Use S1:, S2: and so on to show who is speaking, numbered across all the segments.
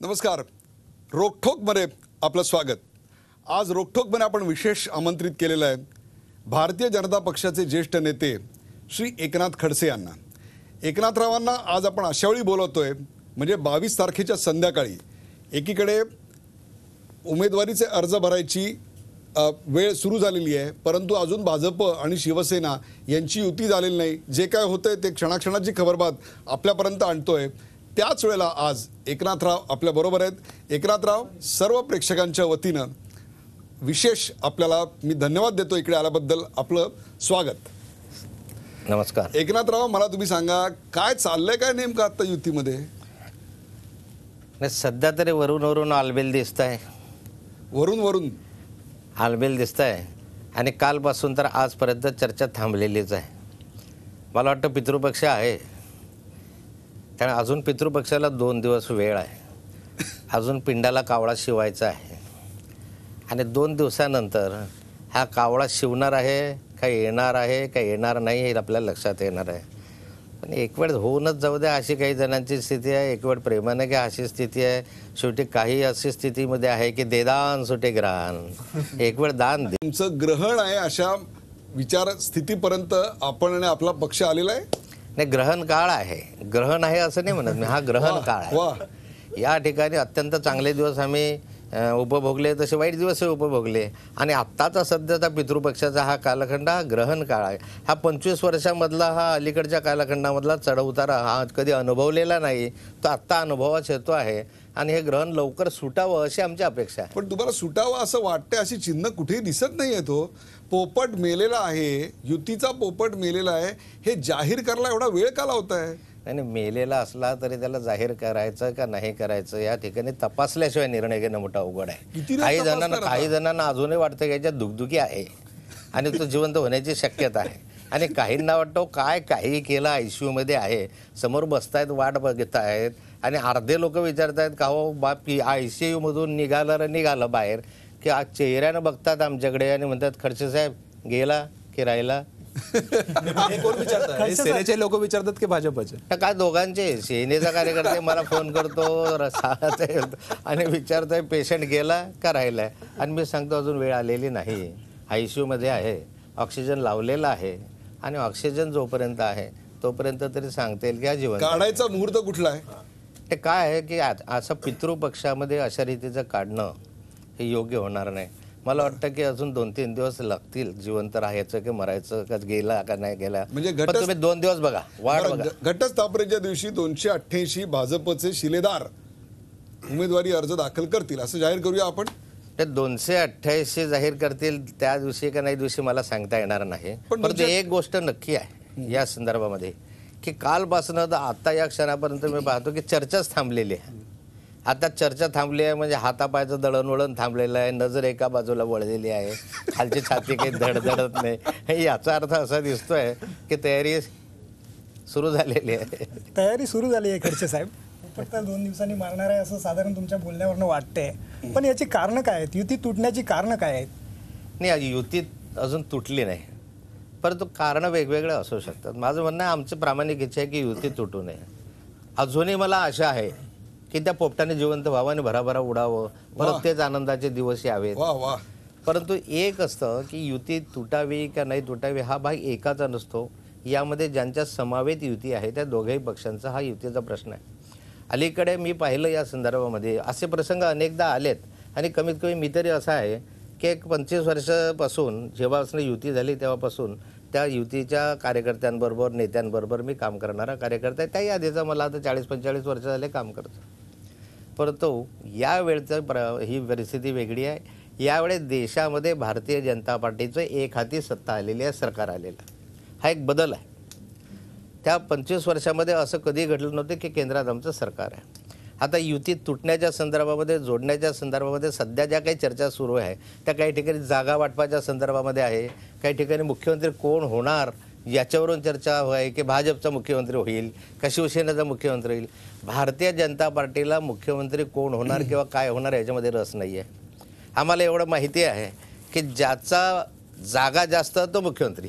S1: नमस्कार. रोखोकमध्ये आपलं स्वागत. आज रोखोकमध्ये आपण विशेष आमंत्रित केलेलं आहे. भारतीय जनता पक्षाचे ज्येष्ठ नेते श्री एकनाथ खडसे यांना. एकनाथरावांना आज आपण अशावेळी बोलवतो आहे म्हणजे बावीस तारखेच्या संध्याकाळी. एकीकडे उमेदवारीचे अर्ज भरायची वेळ सुरू झालेली आहे परंतु अजून भाजप आणि शिवसेना यांची युती झालेली नाही. जे काय होतंय ते क्षणाक्षणाची खबरबात आपल्यापर्यंत आणतो आहे त्याच वेळेला आज एकनाथराव आपल्या बरोबर आहेत. एकनाथराव सर्व प्रेक्षकांच्या वतीनं विशेष आपल्याला मी धन्यवाद देतो इकडे आल्याबद्दल आपलं स्वागत.
S2: नमस्कार.
S1: एकनाथराव मला तुम्ही सांगा काय चाललंय काय नेमकं आता युतीमध्ये?
S2: नाही सध्या तरी वरून वरून आलबेल दिसत आहे
S1: वरून वरून?
S2: आलबेल दिसत आहे आणि कालपासून तर आजपर्यंत चर्चा थांबलेलीच आहे. मला वाटतं पितृपक्ष आहे. कारण अजून पितृपक्षाला दोन दिवस वेळ आहे. अजून पिंडाला कावळा शिवायचा आहे. आणि दोन दिवसानंतर हा कावळा शिवणार आहे का येणार आहे का येणार नाही हे आपल्या लक्षात येणार आहे. पण एक वेळ होऊनच जाऊ द्या अशी काही जणांची स्थिती आहे एक वेळ प्रेमाने घ्या अशी स्थिती आहे. शेवटी काही अशी स्थितीमध्ये आहे की देदान सुटे ग्रहण. एक वेळ दान
S1: तुमचं ग्रहण आहे अशा विचार स्थितीपर्यंत आपण आणि आपला पक्ष आलेला आहे?
S2: नाही ग्रहण काळ आहे. ग्रहण आहे असं नाही म्हणत मी. हा ग्रहण काळ. आहे. या ठिकाणी अत्यंत चांगले दिवस आम्ही उपभोगले तसे वाईट दिवसही उपभोगले. आणि आत्ताचा सध्याचा पितृपक्षाचा हा कालखंड हा ग्रहण काळ आहे. हा पंचवीस वर्षामधला हा अलीकडच्या कालखंडामधला चढउतारा हा कधी अनुभवलेला नाही. तो आत्ता अनुभवात येतो आहे. आणि हे ग्रहण लवकर सुटावं अशी आमची अपेक्षा आहे.
S1: पण तुम्हाला सुटावं असं वाटतंय अशी चिन्ह कुठेही दिसत नाहीये तो. पोपट मेलेला आहे युतीचा पोपट मेलेला आहे हे जाहीर करायला एवढा वेळ का लावताय?
S2: आणि मेलेला असला तरी त्याला जाहीर करायचं का नाही करायचं या ठिकाणी तपासल्याशिवाय निर्णय घेणं मोठा अवघड आहे.
S1: किती
S2: काही जणांना? काही जणांना अजूनही वाटतं की याच्यात दुखदुखी आहे. आणि तो जिवंत होण्याची शक्यता आहे. आणि काहींना वाटतं काय काही केलं आयमध्ये आहे? समोर बसतायत वाट बघत आहेत आणि अर्धे लोक विचारतायत का हो बाप आय सी मधून निघालं रे निघालं बाहेर की आज चेहऱ्यानं बघतात आमच्याकडे आणि म्हणतात खडसे साहेब गेला की राहिला
S3: कोण विचारतात सेनेचे लोक विचारतात की भाजपचे?
S2: काय दोघांचे? सेनेचा कार्यकर्ते मला फोन करतो रसाळाचा आणि विचारतोय पेशंट गेला का राहिलाय आणि मी सांगतो अजून वेळ आलेली नाही. आय सी यूमध्ये आहे. ऑक्सिजन लावलेला आहे. आणि ऑक्सिजन जोपर्यंत आहे तोपर्यंत तरी सांगता येईल की हा जीवन
S1: काढायचा मुहूर्त कुठला आहे?
S2: ते काय आहे की असं पितृपक्षामध्ये अशा रीतीचं काढणं हे योग्य होणार नाही. मला वाटतं की अजून दोन तीन दिवस लागतील. जिवंत राहायचं की मरायचं का गेला का नाही गेला.
S1: म्हणजे
S2: तुम्ही दोन दिवस बघा.
S1: घ- घटस्थापनेच्या दिवशी दोनशे अठ्ठ्याऐंशी भाजपचे शिलेदार उमेदवारी अर्ज दाखल करतील असं जाहीर करूया आपण?
S2: ते दोनशे अठ्ठ्याऐंशी जाहीर करतील त्या दिवशी का नाही दिवशी मला सांगता येणार नाही.
S1: पण
S2: परंतु एक गोष्ट नक्की आहे या संदर्भामध्ये. की कालपासून तर आता या क्षणापर्यंत मी पाहतो की चर्चाच थांबलेली आहे. आता चर्चा थांबली आहे म्हणजे हातापायचं दळणवळण थांबलेलं आहे नजर एका बाजूला वळलेली आहे खालची छाती काही धडधडत नाही. याचा अर्थ असा दिसतोय की तयारी सुरू झालेली आहे.
S4: तयारी सुरू झाली आहे खडसे साहेब. फक्त दोन दिवसांनी मारणार आहे असं साधारण तुमच्या बोलण्यावरनं वाटतंय. पण याची कारणं काय आहेत? युती तुटण्याची कारणं काय आहेत?
S2: नाही युती अजून तुटली नाही. परंतु कारणं वेगवेगळे असू शकतात. माझं म्हणणं आहे आमची प्रामाणिक इच्छा आहे की युती तुटू नये. अजूनही मला आशा आहे की त्या पोपटाने जिवंत व्हावं आणि भराभरा उडावं. परत तेच आनंदाचे दिवस यावेत. परंतु एक असतं की युती तुटावी का नाही तुटावी हा भाग एकाचा नसतो. यामध्ये ज्यांच्या समावेत युती आहे त्या दोघेही पक्षांचा हा युतीचा प्रश्न आहे. अलीकडे मी पाहिलं या संदर्भामध्ये असे प्रसंग अनेकदा आलेत आणि कमीत कमी मी तरी असं आहे एक पंचवीस वर्षापासून जेव्हापासून युती झाली तेव्हापासून त्या युतीच्या कार्यकर्त्यांबरोबर नेत्यांबरोबर मी काम करणारा कार्यकर्ता आहे. त्या यादीचा मला आता चाळीस पंचेचाळीस वर्ष झाले काम करतो. परंतु यावेळचं प्र ही परिस्थिती वेगळी आहे. यावेळेस देशामध्ये भारतीय जनता पार्टीचं एक हाती सत्ता आलेली आहे सरकार आलेलं. आहे हा एक बदल आहे. त्या पंचवीस वर्षामध्ये असं कधी घडलं नव्हतं की केंद्रात आमचं सरकार आहे. आता युती तुटण्याच्या संदर्भामध्ये जोडण्याच्या संदर्भामध्ये सध्या ज्या काही चर्चा सुरू आहे त्या काही ठिकाणी जागा वाटपाच्या संदर्भामध्ये आहे काही ठिकाणी मुख्यमंत्री कोण होणार याच्यावरून चर्चा आहे की भाजपचा मुख्यमंत्री होईल का शिवसेनेचा मुख्यमंत्री होईल? भारतीय जनता पार्टीला मुख्यमंत्री कोण होणार किंवा काय होणार याच्यामध्ये रस नाही आहे आम्हाला एवढं माहिती आहे की ज्याचा जागा जास्त तो मुख्यमंत्री.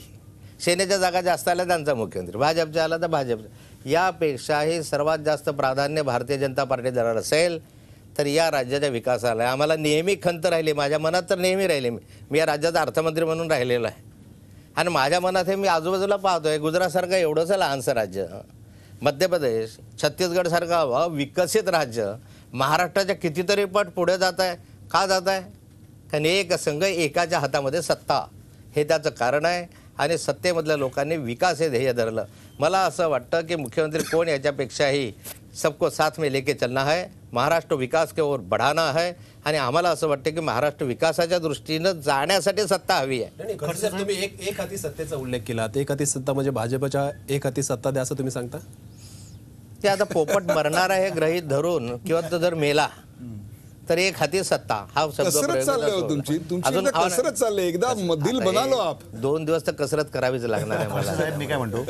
S2: सेनेच्या जागा जास्त आल्या त्यांचा मुख्यमंत्री. भाजपच्या आला तर भाजप. यापेक्षाही सर्वात जास्त प्राधान्य भारतीय जनता पार्टी देणार असेल तर या राज्याच्या विकासाला. आम्हाला नेहमी खंत राहिली माझ्या मनात तर नेहमी राहिली. मी मी या राज्याचा अर्थमंत्री म्हणून राहिलेलो आहे. आणि माझ्या मनात हे मी आजूबाजूला पाहतोय गुजरातसारखं एवढंसं लहानसं राज्य. मध्य प्रदेश छत्तीसगडसारखं विकसित राज्य. महाराष्ट्राच्या कितीतरी पट पुढे जात आहे का जात आहे कारण एक संघ एकाच्या हातामध्ये सत्ता. हे त्याचं कारण आहे. आणि सत्तेमधल्या लोकांनी विकास हे ध्येय धरलं. मला असं वाटतं की मुख्यमंत्री कोण याच्यापेक्षाही सबको साथ में लेके चलना है महाराष्ट्र विकास के ओर बढ़ाना है आणि आम्हाला असं वाटतं की महाराष्ट्र विकासाच्या दृष्टीनं जाण्यासाठी सत्ता हवी आहे.
S3: तुम्ही एक एक हाती सत्तेचा उल्लेख केला. एक हाती सत्ता म्हणजे भाजपच्या एक हाती सत्ता द्या असं तुम्ही सांगता?
S2: ते आता पोपट मरणार आहे गृहीत धरून किंवा तो जर मेला तर एक हाती सत्ता. हा शब्द
S1: कसरत चालली हो. तुमची तुमची?
S2: अजून
S1: एकदा
S2: हा-
S1: कसरत चालली एकदा
S2: आता
S1: बनालो
S2: हे
S1: आप.
S2: दोन दिवस तर कसरत करावीच लागणार आहे मला.
S5: साहेब मी काय म्हणतो?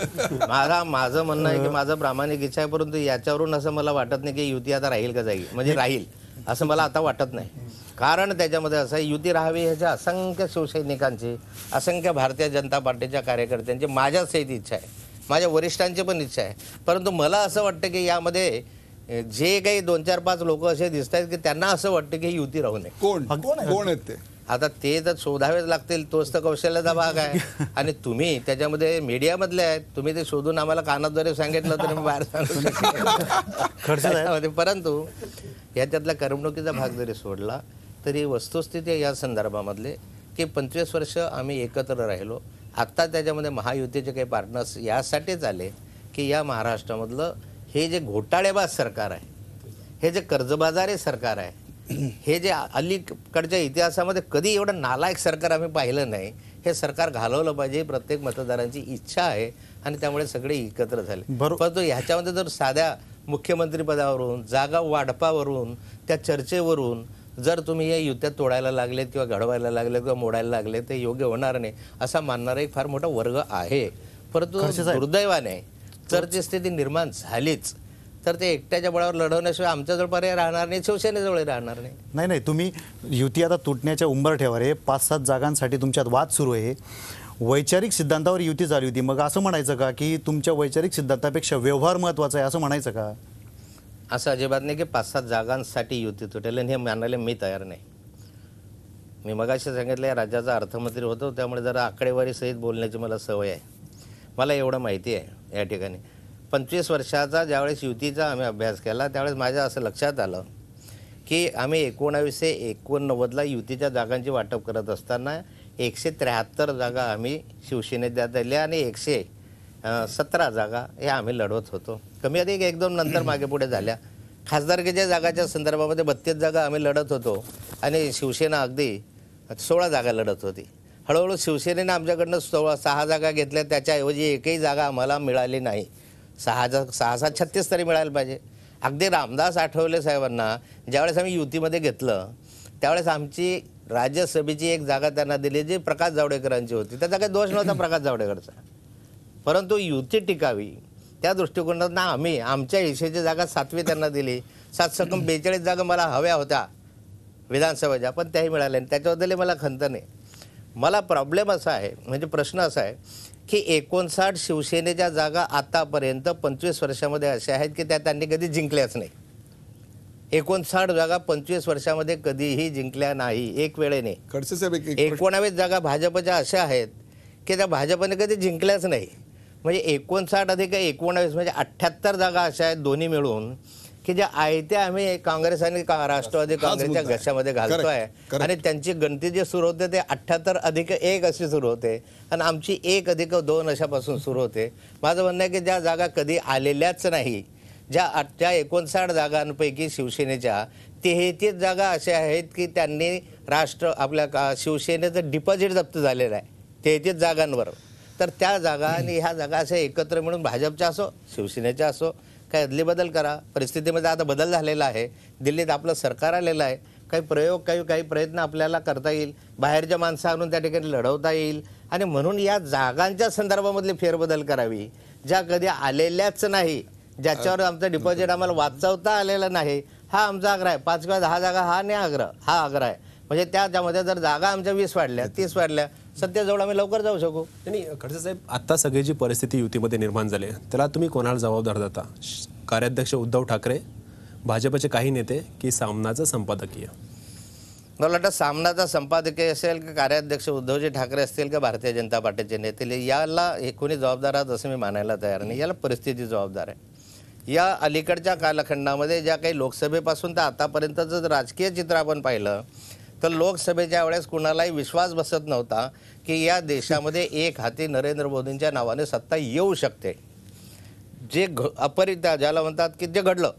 S2: माझा माझं म्हणणं आहे की माझं प्रामाणिक इच्छा आहे परंतु याच्यावरून असं मला वाटत नाही की युती आता राहील का जाईल. म्हणजे राहील. असं मला आता वाटत नाही. कारण त्याच्यामध्ये असं आहे, युती राहावी ह्याच्या असंख्य शिवसैनिकांची असंख्य भारतीय जनता पार्टीच्या कार्यकर्त्यांची माझ्या सहित इच्छा आहे. माझ्या वरिष्ठांची पण इच्छा आहे. परंतु मला असं वाटतं की यामध्ये जे काही दोन चार पाच लोक असे दिसत आहेत की त्यांना असं वाटतं की ही युती राहू नये.
S1: कोण? कोण आहेत ते?
S2: आता ते तर शोधावेच लागतील तोच तर कौशल्याचा भाग आहे. आणि तुम्ही त्याच्यामध्ये मीडियामधले आहेत तुम्ही ते शोधून आम्हाला कानाद्वारे सांगितलं तरी मी बाहेर सांगू शकतो. परंतु याच्यातला करमणुकीचा भाग जरी सोडला तरी वस्तुस्थिती या संदर्भामधले की पंचवीस वर्ष आम्ही एकत्र राहिलो. आत्ता त्याच्यामध्ये महायुतीचे काही पार्टनर्स यासाठीच आले की या महाराष्ट्रामधलं हे जे घोटाळेबाज सरकार आहे हे जे कर्जबाजारी सरकार आहे हे जे अलीकडच्या इतिहासामध्ये कधी एवढं नालायक सरकार आम्ही पाहिलं नाही हे सरकार घालवलं पाहिजे प्रत्येक मतदारांची इच्छा आहे आणि त्यामुळे सगळे एकत्र झाले. परंतु ह्याच्यामध्ये जर साध्या मुख्यमंत्री पदावरून जागा वाढपावरून त्या चर्चेवरून जर तुम्ही या युत्यात तोडायला लागलेत किंवा घडवायला लागलेत किंवा मोडायला लागले ते योग्य होणार नाही असा मानणारा एक फार मोठा वर्ग आहे. परंतु दुर्दैवाने जर ती स्थिती निर्माण झालीच. तर ते एकट्याच्या बळावर लढवण्याशिवाय आमच्याजवळ पर्याय राहणार नाही शिवसेनेजवळ राहणार नाही.
S5: नाही नाही तुम्ही युती आता तुटण्याच्या उंबरठ्यावर आहे पाच सात जागांसाठी तुमच्यात वाद सुरू आहे. वैचारिक सिद्धांतावर युती झाली होती. मग असं म्हणायचं का की तुमच्या वैचारिक सिद्धांतापेक्षा व्यवहार महत्त्वाचा आहे असं म्हणायचं का?
S2: असं अजिबात नाही की पाच सात जागांसाठी युती तुटेल आणि हे मानायला मी तयार नाही. मी मगाशी सांगितलं राज्याचा अर्थमंत्री होतो त्यामुळे जरा आकडेवारी सहित बोलण्याची मला सवय आहे. मला एवढं माहिती आहे. या ठिकाणी. पंचवीस वर्षाचा ज्यावेळेस युतीचा आम्ही अभ्यास केला त्यावेळेस माझ्या असं लक्षात आलं की आम्ही एकोणावीसशे एकोणनव्वदला युतीच्या जागांची वाटप करत असताना एकशे त्र्याहत्तर जागा आम्ही शिवसेनेत द्यात दिल्या आणि एकशे सतरा जागा हे आम्ही लढवत होतो. कमी अधिक एक दोन नंतर मागे पुढे झाल्या. खासदारकीच्या जागाच्या संदर्भामध्ये बत्तीस जागा आम्ही लढत होतो आणि शिवसेना अगदी सोळा जागा लढत होती. हळूहळू शिवसेनेनं आमच्याकडनं सोळा सहा जागा घेतल्या त्याच्याऐवजी एकही जागा आम्हाला मिळाली नाही. सहा जा सहा सात छत्तीस तरी मिळायला पाहिजे. अगदी रामदास आठवले साहेबांना ज्यावेळेस आम्ही युतीमध्ये घेतलं त्यावेळेस आमची राज्यसभेची एक जागा त्यांना दिली जी प्रकाश जावडेकरांची होती. त्याचा काही दोष नव्हता प्रकाश जावडेकरचा. परंतु युती टिकावी त्या दृष्टिकोनातून आम्ही आमच्या हिशेची जागा सातवी त्यांना दिली. सात सकम बेचाळीस जागा मला हव्या होत्या विधानसभेच्या पण त्याही मिळाल्या त्याच्याबद्दलही मला खंत नाही. मला प्रॉब्लेम असा आहे म्हणजे प्रश्न असा आहे की एकोणसाठ शिवसेनेच्या जागा आतापर्यंत पंचवीस वर्षामध्ये अशा आहेत की त्या त्यांनी कधी जिंकल्याच नाही. एकोणसाठ जागा पंचवीस वर्षामध्ये कधीही जिंकल्या नाही एक वेळेने. एकोणावीस जागा भाजपच्या अशा आहेत की त्या भाजपने कधी जिंकल्याच नाही. म्हणजे एकोणसाठ अधिक एकोणावीस म्हणजे अठ्ठ्याहत्तर जागा अशा आहेत दोन्ही मिळून. की ज्या आयत्या आम्ही काँग्रेस आणि का- राष्ट्रवादी काँग्रेसच्या
S1: आहे.
S2: घशामध्ये घालतोय.
S1: Correct, correct.
S2: आणि त्यांची गणती जे सुरू होते ते अठ्ठ्याहत्तर अधिक एक अशी सुरू होते. आणि आमची एक अधिक दोन अशापासून सुरू होते. माझं म्हणणं आहे की ज्या जागा कधी आलेल्याच नाही ज्या त्या एकोणसाठ जागांपैकी शिवसेनेच्या तेहतीस जागा अशा आहेत की त्यांनी राष्ट्र आपल्या का शिवसेनेचं डिपॉझिट जप्त झालेलं आहे. तेहतीस जागांवर. तर त्या जागा आणि ह्या जागा अशा एकत्र मिळून भाजपच्या असो शिवसेनेच्या असो काही अदलीबदल करा. परिस्थितीमध्ये आता बदल झालेला आहे. दिल्लीत आपलं सरकार आलेलं आहे. काही प्रयोग काही काही प्रयत्न आपल्याला करता येईल. बाहेरच्या माणसं आणून त्या ठिकाणी लढवता येईल. आणि म्हणून या जागांच्या संदर्भामधली फेरबदल करावी. ज्या कधी आलेल्याच नाही ज्याच्यावर आमचं डिपॉझिट आम्हाला वाचवता आलेलं नाही हा आमचा आग्रह आहे. पाच किंवा दहा जागा हा नाही आग्रह हा आग्रह आहे. म्हणजे त्याच्यामध्ये जर जागा आमच्या वीस वाढल्या तीस वाढल्या सत्तेजवळ आम्ही लवकर जाऊ शकू.
S3: आणि खडसे साहेब आता सगळी जी परिस्थिती युतीमध्ये निर्माण झाली आहे, त्याला तुम्ही कोणाला जबाबदार देता श- कार्याध्यक्ष उद्धव ठाकरे भाजपचे काही नेते की सामनाचं संपादकीय?
S2: मला वाटतं सामनाचा संपादकीय असेल की कार्याध्यक्ष उद्धवजी ठाकरे असतील का भारतीय जनता पार्टीचे नेते याला हे कोणी जबाबदार आहात असं मी मानायला तयार नाही. याला परिस्थिती जबाबदार आहे. या अलीकडच्या कालखंडामध्ये ज्या काही लोकसभेपासून तर आतापर्यंतचं जर राजकीय चित्र आपण पाहिलं तर लोकसभेच्या वेळेस कुणालाही विश्वास बसत नव्हता की या देशामध्ये एक हाती नरेंद्र मोदींच्या नावाने सत्ता येऊ शकते. जे घ अपरित्या ज्याला म्हणतात की जे घडलं.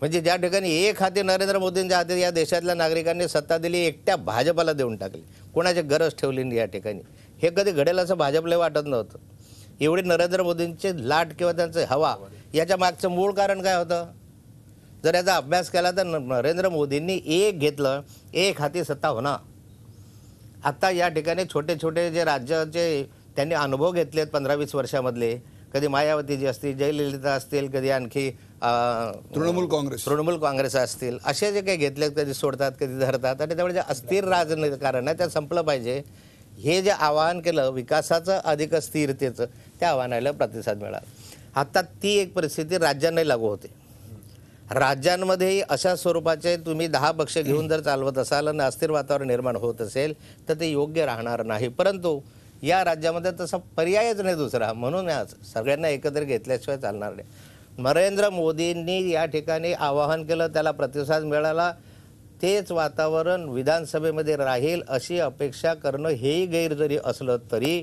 S2: म्हणजे ज्या ठिकाणी एक हाती नरेंद्र मोदींच्या हाती या देशातल्या नागरिकांनी सत्ता दिली एकट्या भाजपला देऊन टाकली. कोणाची गरज ठेवली नाही या ठिकाणी. हे कधी घडेल असं भाजपला वाटत नव्हतं. एवढी नरेंद्र मोदींचे लाट किंवा त्यांचं हवा याच्या मागचं मूळ कारण काय होतं? जर याचा अभ्यास केला तर न- नरेंद्र मोदींनी एक घेतलं एक हाती सत्ता होणार. आता या ठिकाणी छोटे छोटे जे राज्याचे त्यांनी अनुभव घेतलेत पंधरा वीस वर्षामधले. कधी मायावतीजी असतील जयललिता असतील कधी आणखी
S1: तृणमूल काँग्रेस.
S2: तृणमूल काँग्रेस असतील असे जे काही घेतलेत कधी सोडतात कधी धरतात आणि त्यामुळे जे अस्थिर राजकारण आहे ते संपलं पाहिजे. हे जे आवाहन केलं विकासाचं अधिक स्थिरतेचं त्या आव्हानाला प्रतिसाद मिळाला. आता ती एक परिस्थिती राज्यांनाही लागू होते. राज्यांमध्येही अशा स्वरूपाचे तुम्ही दहा पक्ष घेऊन जर चालवत असाल आणि अस्थिर वातावरण निर्माण होत असेल तर ते योग्य राहणार नाही. परंतु या राज्यामध्ये तसा पर्यायच नाही दुसरा. म्हणून आज सगळ्यांना एकत्र घेतल्याशिवाय चालणार नाही. नरेंद्र मोदींनी या ठिकाणी आवाहन केलं त्याला प्रतिसाद मिळाला तेच वातावरण विधानसभेमध्ये राहील अशी अपेक्षा करणं हेही गैर जरी असलं तरी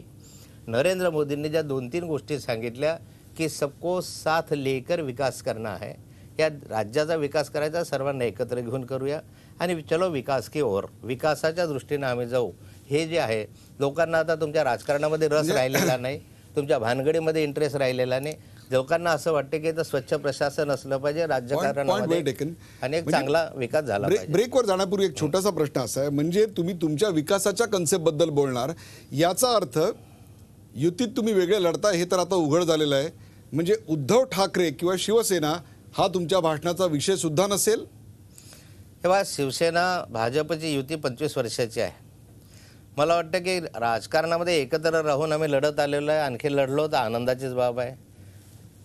S2: नरेंद्र मोदींनी ज्या दोन तीन गोष्टी सांगितल्या की सबको साथ लेकर विकास करना है या राज्याचा विकास करायचा सर्वांना एकत्र घेऊन करूया. आणि चलो विकास की ओर. विकासाच्या दृष्टीने आम्ही जाऊ. हे जे आहे लोकांना आता तुमच्या राजकारणामध्ये रस राहिलेला नाही. तुमच्या भानगडीमध्ये इंटरेस्ट राहिलेला नाही. लोकांना असं वाटतं की स्वच्छ प्रशासन असलं पाहिजे राज्यकारणामध्ये एक
S1: म्हणजे
S2: चांगला विकास झाला
S1: ब्रेकवर जाण्यापूर्वी एक छोटासा प्रश्न असा आहे. म्हणजे तुम्ही तुमच्या विकासाच्या कन्सेप्टबद्दल बोलणार. याचा अर्थ युतीत तुम्ही वेगळे लढता हे तर आता उघड झालेलं आहे. म्हणजे उद्धव ठाकरे किंवा शिवसेना हा तुमच्या भाषणाचा विषय सुद्धा नसेल?
S2: तेव्हा शिवसेना भाजपची युती पंचवीस वर्षाची आहे. मला वाटतं की राजकारणामध्ये एकत्र राहून आम्ही लढत आलेलो आहे आणखी लढलो तर आनंदाचीच बाब आहे.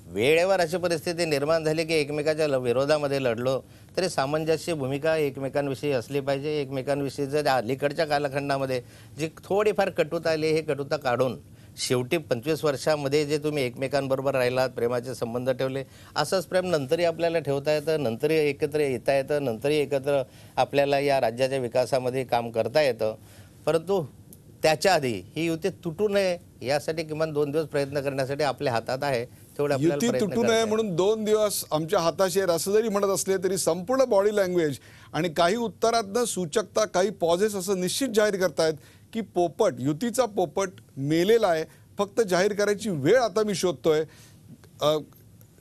S2: वेळेवर अशी परिस्थिती निर्माण झाली की एकमेकाच्या विरोधामध्ये लढलो तरी सामंजस्य भूमिका एकमेकांविषयी असली पाहिजे. एकमेकांविषयी जर अलीकडच्या कालखंडामध्ये जी थोडीफार कटुता आली हे कटुता काढून शेवटी पंचवीस वर्षामध्ये जे तुम्ही एकमेकांबरोबर राहिलात प्रेमाचे संबंध ठेवले असंच प्रेम नंतरही आपल्याला ठेवता येतं नंतरही एकत्र येता येतं नंतरही एकत्र आपल्याला या राज्याच्या विकासामध्ये काम करता येतं परंतु त्याच्या आधी ही युती तुटू नये यासाठी किमान दोन दिवस प्रयत्न करण्यासाठी आपल्या हातात आहे तेवढे आपल्याला
S1: युती तुटू नये. म्हणून दोन दिवस आमच्या हाताशी असं जरी म्हणत असले तरी संपूर्ण बॉडी लँग्वेज आणि काही उत्तरातनं सूचकता काही पॉझेस असं निश्चित जाहीर करतायत की पोपट युतीचा पोपट मेलेला आहे. फक्त जाहीर करायची वेळ आता मी शोधतोय.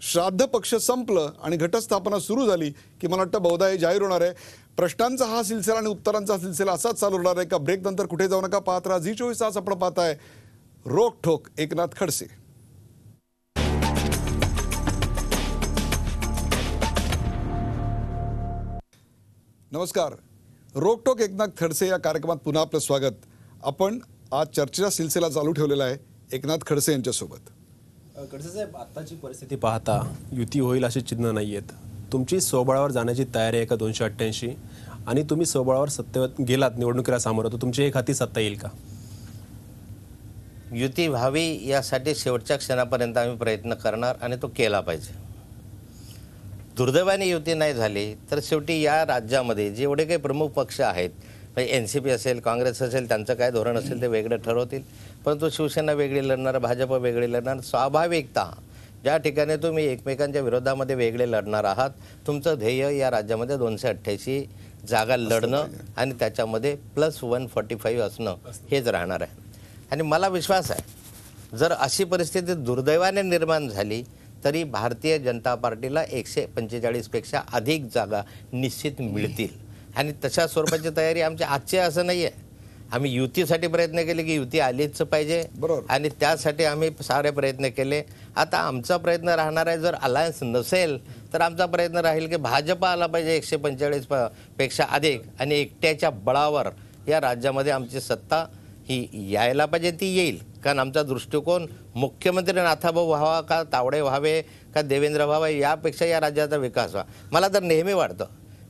S1: श्राद्ध पक्ष संपलं आणि घटस्थापना सुरू झाली की मला वाटतं बहुधा हे जाहीर होणार आहे. प्रश्नांचा हा सिलसिला आणि उत्तरांचा सिलसिला असाच चालू होणार आहे का? ब्रेक नंतर कुठे जाऊ नका पाहत राहा. झी चोवीस तास आपण पाहताय. रोकठोक एकनाथ खडसे. नमस्कार. रोकटोक एकनाथ खडसे या कार्यक्रमात पुन्हा आपलं स्वागत. आपण आज चर्चेचा सिलसिला चालू ठेवलेला आहे एकनाथ खडसे यांच्यासोबत.
S3: खडसे साहेब आत्ताची परिस्थिती पाहता युती होईल अशी चिन्ह नाही आहेत तुमची सोबळावर जाण्याची तयारी आहे का दोनशे अठ्ठ्याऐंशी? आणि तुम्ही सोबळावर सत्तेवर गेलात निवडणुकीला सामोरं तर तुमची एक हाती सत्ता येईल का?
S2: युती व्हावी यासाठी शेवटच्या क्षणापर्यंत आम्ही प्रयत्न करणार आणि तो केला पाहिजे. दुर्दैवाने युती नाही झाली तर शेवटी या राज्यामध्ये जेवढे काही प्रमुख पक्ष आहेत म्हणजे एन सी पी असेल काँग्रेस असेल त्यांचं काय धोरण असेल ते वेगळं ठरवतील. परंतु शिवसेना वेगळी लढणार भाजप वेगळी लढणार स्वाभाविकता ज्या ठिकाणी तुम्ही एकमेकांच्या विरोधामध्ये वेगळे लढणार आहात तुमचं ध्येय या राज्यामध्ये दोनशे अठ्ठ्याऐंशी जागा लढणं आणि त्याच्यामध्ये प्लस वन फॉर्टी फाईव्ह असणं हेच राहणार आहे. आणि मला विश्वास आहे जर अशी परिस्थिती दुर्दैवाने निर्माण झाली तरी भारतीय जनता पार्टीला एकशे पंचेचाळीसपेक्षा अधिक जागा निश्चित मिळतील. आणि तशा स्वरूपाची तयारी आमची आजची असं नाही आहे आम्ही युतीसाठी प्रयत्न केले की युती आलीच पाहिजे.
S1: बरोबर.
S2: आणि त्यासाठी आम्ही सारे प्रयत्न केले. आता आमचा प्रयत्न राहणार आहे जर अलायन्स नसेल तर आमचा प्रयत्न राहील की भाजप आला पाहिजे एकशे पंचेचाळीस प- पेक्षा अधिक आणि एकट्याच्या बळावर या राज्यामध्ये आमची सत्ता ही यायला पाहिजे ती येईल. कारण आमचा दृष्टिकोन मुख्यमंत्री नाथाभाऊ व्हावा का तावडे व्हावे का देवेंद्र व्हावे यापेक्षा या राज्याचा विकास व्हा. मला तर नेहमी वाटतं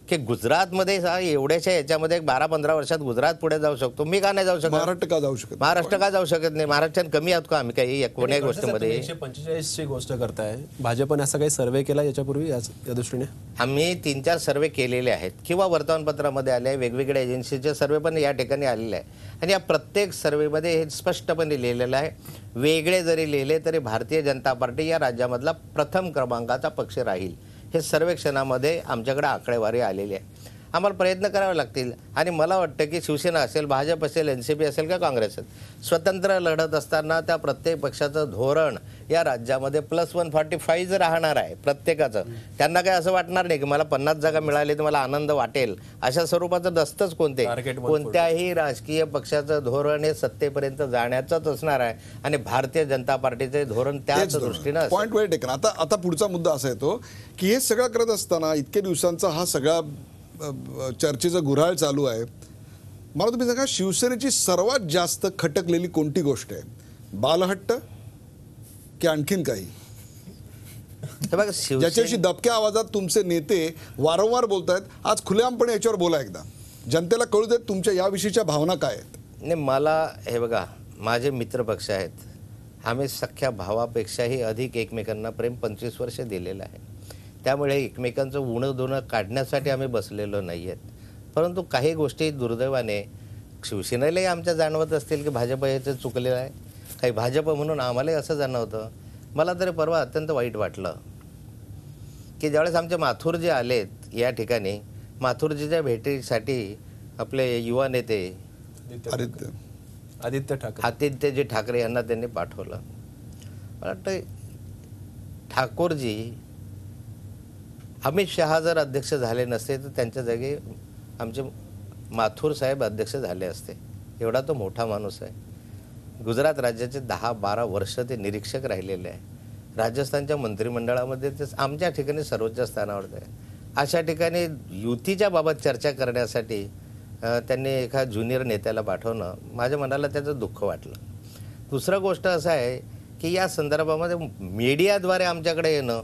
S2: की गुजरातमध्ये सा- एवढ्याशा याच्यामध्ये बारा पंधरा वर्षात गुजरात पुढे जाऊ शकतो. मी का नाही जाऊ शकत?
S1: महाराष्ट्र का जाऊ शकत
S2: महाराष्ट्र का जाऊ शकत नाही? महाराष्ट्रात कमी आहोत का आम्ही काही या कोण्याही गोष्टीमध्ये?
S3: एकशे पंचेचाळीसची गोष्ट करताय. भाजपने असा काही सर्वे केला याच्यापूर्वी याच- या दृष्टीने?
S2: आम्ही तीन चार सर्वे केलेले आहेत. किंवा वर्तमानपत्रामध्ये आले वेगवेगळ्या एजन्सीचे सर्वे पण या ठिकाणी आलेले आहे आणि या प्रत्येक सर्वेमध्ये हे स्पष्टपणे लिहिलेलं आहे. वेगळे जरी लिहिले तरी भारतीय जनता पार्टी या राज्यामधला प्रथम क्रमांकाचा पक्ष राहील. हे सर्वेक्षणामध्ये आमच्याकडे आकडेवारी आलेली आहे. आम्हाला प्रयत्न करावे लागतील. आणि मला वाटतं की शिवसेना असेल भाजप असेल एन सी पी असेल का काँग्रेस असेल? स्वतंत्र लढत असताना त्या प्रत्येक पक्षाचं धोरण या राज्यामध्ये प्लस वन फॉर्टी फाईव्ह राहणार आहे प्रत्येकाचं त्यांना काय असं वाटणार नाही की मला पन्नास जागा मिळाली तर मला आनंद वाटेल? अशा स्वरूपाचं नसतंच कोणते?
S3: Target 140.
S2: कोणत्याही राजकीय पक्षाचं धोरण हे सत्तेपर्यंत जाण्याचंच असणार आहे आणि भारतीय जनता पार्टीचे धोरण त्याच दृष्टीनं.
S1: पॉईंट वेळ टेकन आता आता पुढचा मुद्दा असा येतो की हे सगळं करत असताना इतके दिवसांचा हा सगळा चर्चेचं गुऱ्हाळ चालू आहे. मला तुम्ही सांगा शिवसेनेची सर्वात जास्त खटकलेली कोणती गोष्ट आहे? बालहट्ट की आणखीन काही.
S2: हे बघा शिवसेना
S1: दबक्या आवाजात तुमचे नेते वारंवार बोलतायत आज खुलेआमपणे याच्यावर बोला एकदा. जनतेला कळू देत तुमच्या याविषयीच्या भावना काय आहेत.
S2: नाही मला हे बघा माझे मित्रपक्ष आहेत. आम्ही सख्या भावापेक्षाही अधिक एकमेकांना प्रेम पंचवीस वर्ष दिलेलं आहे. त्यामुळे एकमेकांचं उणं दोनं काढण्यासाठी आम्ही बसलेलो नाही आहेत परंतु काही गोष्टी दुर्दैवाने शिवसेनेलाही आमच्या जाणवत असतील की भाजप याचं चुकलेलं आहे. काही भाजप म्हणून आम्हालाही असं जाणवतं मला तरी परवा अत्यंत वाईट वाटलं. की ज्यावेळेस आमचे माथुर जे आलेत या ठिकाणी माथुरजीच्या भेटीसाठी आपले युवा नेते
S1: आदित्य
S3: आदित्य. ठाकरे.
S2: आदित्यजी ठाकरे यांना त्यांनी पाठवलं. मला वाटतं ठाकूरजी अमित शहा जर अध्यक्ष झाले नसते तर त्यांच्या जागी आमचे माथुर साहेब अध्यक्ष झाले असते. एवढा तो मोठा माणूस आहे. गुजरात राज्याचे दहा बारा वर्ष ते निरीक्षक राहिलेले आहे. राजस्थानच्या मंत्रिमंडळामध्ये ते आमच्या ठिकाणी सर्वोच्च स्थानावर आहे. अशा ठिकाणी युतीच्या बाबत चर्चा करण्यासाठी त्यांनी एका ज्युनियर नेत्याला पाठवणं माझ्या मनाला त्याचं दुःख वाटलं. दुसरं गोष्ट असं आहे की या संदर्भामध्ये मीडियाद्वारे आमच्याकडे येणं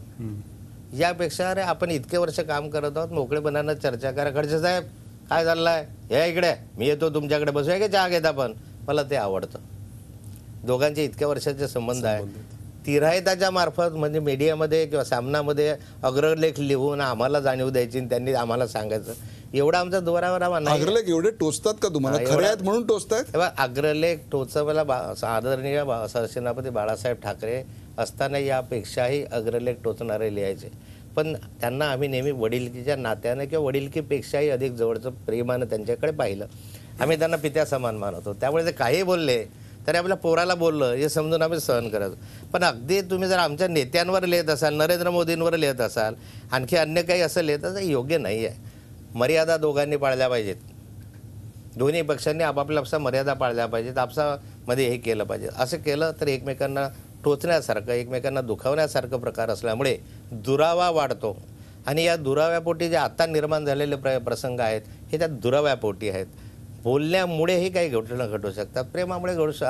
S2: यापेक्षा अरे आपण इतके वर्ष काम करत आहोत मोकळेपणानं चर्चा करा. खडसे साहेब काय चाललंय? या इकडे मी येतो तुमच्याकडे बसूया की चहा घेत आपण मला ते आवडतं. दोघांचे इतक्या वर्षाचे संबंध आहे. तिरायताच्या मार्फत म्हणजे मीडियामध्ये किंवा सामनामध्ये अग्रलेख लिहून आम्हाला जाणीव द्यायची आणि त्यांनी आम्हाला सांगायचं. एवढा आमचा दुरावर
S1: अग्रलेख एवढे टोचतात का तुम्हाला? खरे आहेत म्हणून टोचतायत?
S2: तेव्हा अग्रलेख टोचवायला आदरणीय सरसेनापती बाळासाहेब ठाकरे असताना यापेक्षाही अग्रलेख टोचणारे लिहायचे. पण त्यांना आम्ही नेहमी वडिलकीच्या नात्यानं किंवा वडिलकीपेक्षाही अधिक जवळचं प्रेमानं त्यांच्याकडे पाहिलं. आम्ही त्यांना पित्या समान मानतो त्यामुळे ते काही बोलले तरी आपल्या पोराला बोललं हे समजून आम्ही सहन करायचो पण अगदी तुम्ही जर आमच्या नेत्यांवर लिहित असाल नरेंद्र मोदींवर लिहित असाल आणखी अन्य काही असं लिहित असाल योग्य नाही आहे. मर्यादा दोघांनी पाळल्या पाहिजेत. दोन्ही पक्षांनी आपापल्या आपसा मर्यादा पाळल्या पाहिजेत आपसामध्ये हे केलं पाहिजे असं केलं तर एकमेकांना टोचण्यासारखं एकमेकांना दुखावण्यासारखं प्रकार असल्यामुळे दुरावा वाढतो. आणि या दुराव्यापोटी जे आता निर्माण झालेले प्र प्रसंग आहेत हे त्या दुराव्यापोटी आहेत. बोलण्यामुळेही काही घटना घडू शकतात. प्रेमामुळे घडू श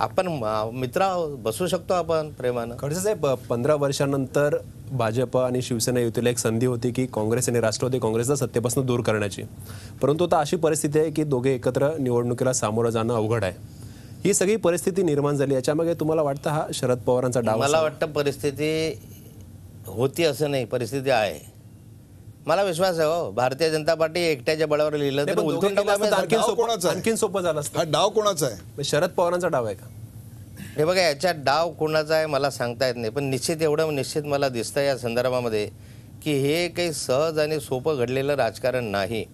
S2: आपण मित्र बसू शकतो आपण प्रेमानं.
S3: खडसे साहेब पंधरा वर्षानंतर भाजप आणि शिवसेना युतीला एक संधी होती की काँग्रेस आणि राष्ट्रवादी काँग्रेसला सत्तेपासून दूर करण्याची. परंतु आता अशी परिस्थिती आहे की दोघे एकत्र निवडणुकीला सामोरं जाणं अवघड आहे. ही सगळी परिस्थिती निर्माण झाली याच्यामागे तुम्हाला वाटतं हा शरद पवारांचा डाव
S2: मला वाटतं परिस्थिती होती असं नाही. परिस्थिती आहे. मला विश्वास आहे हो. भारतीय जनता पार्टी एकट्याच्या बळावर लिहिलं तर
S3: आणखीन
S1: डाव
S3: सोपं
S1: कोणाचा आहे?
S3: आणखीन सोपं झालं असतं.
S1: हा डाव कोणाचा आहे?
S3: शरद पवारांचा डाव आहे का?
S2: हे बघा याच्यात डाव कोणाचा आहे मला सांगता येत नाही पण निश्चित एवढं निश्चित मला दिसतं या संदर्भामध्ये की हे काही सहज आणि सोपं घडलेलं राजकारण नाही.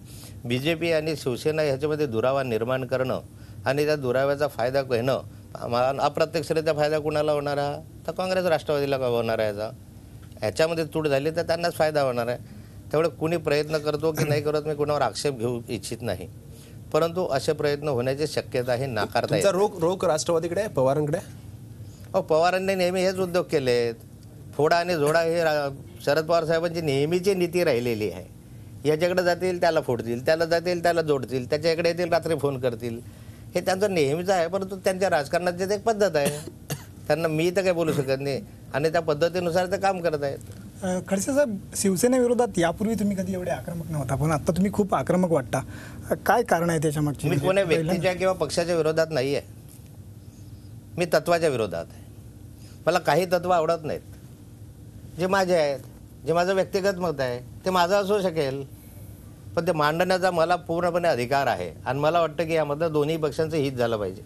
S2: बी जे पी आणि शिवसेना ह्याच्यामध्ये दुरावा निर्माण करणं आणि त्या दुराव्याचा फायदा घेणं आम्हाला अप्रत्यक्षरित्या फायदा कुणाला होणार आहे? तर काँग्रेस राष्ट्रवादीला का होणार आहे याचा? ह्याच्यामध्ये तूट झाली तर त्यांनाच फायदा होणार आहे. त्यामुळे कुणी प्रयत्न करतो की नाही करत मी कुणावर आक्षेप घेऊ इच्छित नाही. परंतु असे प्रयत्न होण्याची शक्यता ही नाकारता येत
S3: रोख रोख राष्ट्रवादीकडे आहे, पवारांकडे आहे?
S2: अहो पवारांनी नेहमी हेच उद्योग केलेत. फोडा आणि झोडा हे रा- शरद पवार साहेबांची नेहमीची नीती राहिलेली आहे. याच्याकडे जातील त्याला फोडतील त्याला जातील त्याला जोडतील त्याच्याकडे येतील रात्री फोन करतील. हे त्यांचं नेहमीचं आहे परंतु त्यांच्या राजकारणाची ते एक पद्धत आहे. त्यांना मी तर काही बोलू शकत नाही. आणि त्या पद्धतीनुसार ते काम करत आहेत.
S4: खडसे साहेब शिवसेनेविरोधात यापूर्वी तुम्ही कधी एवढे आक्रमक नव्हता पण आता तुम्ही खूप आक्रमक वाटता. काय कारण आहे त्याच्या मागची
S2: मी
S4: म्हणजे
S2: कोण्या
S4: पहिल्यांदा-
S2: व्यक्तीच्या किंवा पक्षाच्या विरोधात नाही आहे मी तत्वाच्या विरोधात आहे. मला काही तत्व आवडत नाहीत. जे माझे आहेत जे माझं व्यक्तिगत मत आहे ते माझं असू शकेल पण ते मांडण्याचा मला पूर्णपणे अधिकार आहे. आणि मला वाटतं की यामधलं दोन्ही पक्षांचं हित झालं पाहिजे.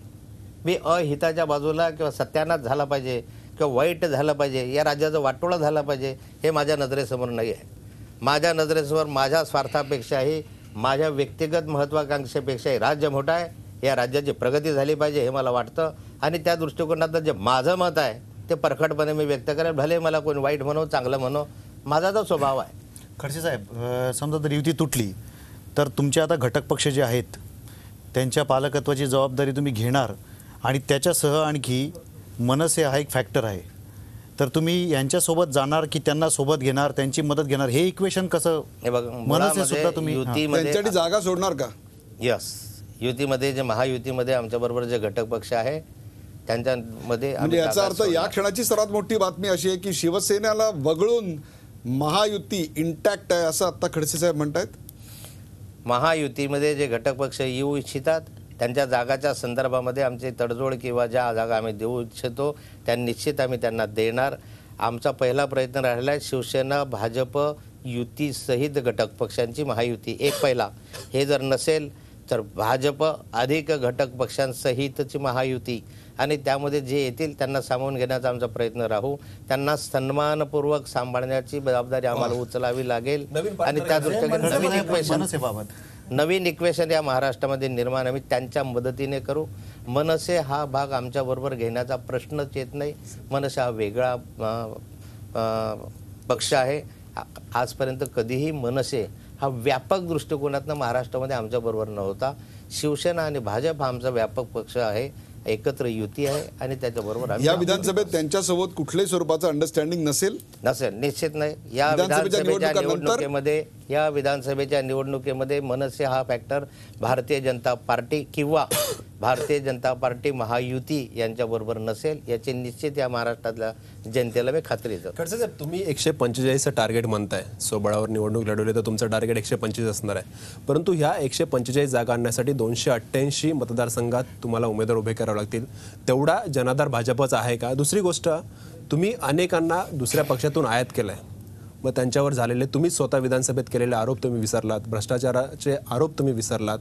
S2: मी अहिताच्या बाजूला किंवा सत्यानाश झाला पाहिजे किंवा वाईट झालं पाहिजे या राज्याचा वाटोळा झाला पाहिजे हे माझ्या नजरेसमोर नाही आहे. माझ्या नजरेसमोर माझ्या स्वार्थापेक्षाही माझ्या व्यक्तिगत महत्त्वाकांक्षेपेक्षाही राज्य मोठं आहे या राज्याची प्रगती झाली पाहिजे हे मला वाटतं. आणि त्या दृष्टिकोनातलं जे माझं मत आहे ते परखडपणे मी व्यक्त करेल. भले मला कोणी वाईट म्हणो चांगलं म्हणो माझा तो स्वभाव आहे.
S5: खडसे साहेब समजा जर युती तुटली तर तुमचे आता घटक पक्ष जे आहेत त्यांच्या पालकत्वाची जबाबदारी तुम्ही घेणार आणि त्याच्यासह आणखी मनसे हा एक फॅक्टर आहे तर तुम्ही यांच्यासोबत जाणार की त्यांना सोबत घेणार त्यांची मदत घेणार हे इक्वेशन कसं
S2: हे बघ
S5: मनसे सुद्धा तुम्ही हां.
S2: युतीमध्ये
S1: त्यांच्यासाठी जागा सोडणार का
S2: यस युतीमध्ये जे महायुतीमध्ये आमच्याबरोबर जे घटक पक्ष आहे त्यांच्यामध्ये आम्ही
S1: म्हणजे याचा
S2: जागा
S1: अर्थ या
S2: सोडणार.
S1: क्षणाची सर्वात मोठी बातमी अशी आहे की शिवसेनेला वगळून महायुती इंटॅक्ट आहे असं आता खडसे साहेब म्हणतायत
S2: महायुतीमध्ये जे घटक पक्ष येऊ इच्छितात त्यांच्या जागाच्या संदर्भामध्ये आमची तडजोड किंवा ज्या जागा आम्ही देऊ इच्छितो त्या निश्चित आम्ही त्यांना देणार. आमचा पहिला प्रयत्न राहिला आहे शिवसेना भाजप युतीसहित घटक पक्षांची महायुती. एक पहिला. हे जर नसेल तर भाजप अधिक घटक पक्षांसहितची महायुती. आणि त्यामध्ये जे येतील त्यांना सामावून घेण्याचा आमचा प्रयत्न राहू. त्यांना सन्मानपूर्वक सांभाळण्याची जबाबदारी आम्हाला उचलावी लागेल. आणि त्या दृष्टीने नवीन नवीन इक्वेशन या महाराष्ट्रामध्ये निर्माण आम्ही त्यांच्या मदतीने करू. मनसे हा भाग आमच्याबरोबर घेण्याचा प्रश्नच येत नाही. मनसे हा वेगळा पक्ष आहे. आजपर्यंत कधीही मनसे हा व्यापक दृष्टिकोनातनं महाराष्ट्रामध्ये आमच्याबरोबर नव्हता. शिवसेना आणि भाजप हा आमचा व्यापक पक्ष आहे. एकत्र युती आहे आणि त्याच्याबरोबर आम्ही
S1: या. विधानसभेत त्यांच्यासोबत कुठल्याही स्वरूपाचं अंडरस्टँडिंग नसेल
S2: नसेल निश्चित नाही या
S1: विधानसभेच्या?
S2: निवडणुकीमध्ये या विधानसभेच्या निवडणुकीमध्ये मनसे हा फॅक्टर भारतीय जनता पार्टी किंवा भारतीय जनता पार्टी महायुती यांच्याबरोबर नसेल याची निश्चित या महाराष्ट्रातल्या जनतेला मी खात्री देतो.
S3: खडसे साहेब तुम्ही एकशे पंचेचाळीसचं टार्गेट म्हणताय. सोबळावर निवडणूक लढवली तर तुमचं टार्गेट एकशे पंचवीस असणार आहे. परंतु ह्या एकशे पंचेचाळीस जागा आणण्यासाठी दोनशे अठ्ठ्याऐंशी मतदारसंघात तुम्हाला उमेदवार उभे करावे लागतील. तेवढा जनाधार भाजपचा आहे का? दुसरी गोष्ट तुम्ही अनेकांना दुसऱ्या पक्षातून आयात केलं आहे मग त्यांच्यावर झालेले तुम्ही स्वतः विधानसभेत केलेले आरोप तुम्ही विसरलात भ्रष्टाचाराचे आरोप तुम्ही विसरलात.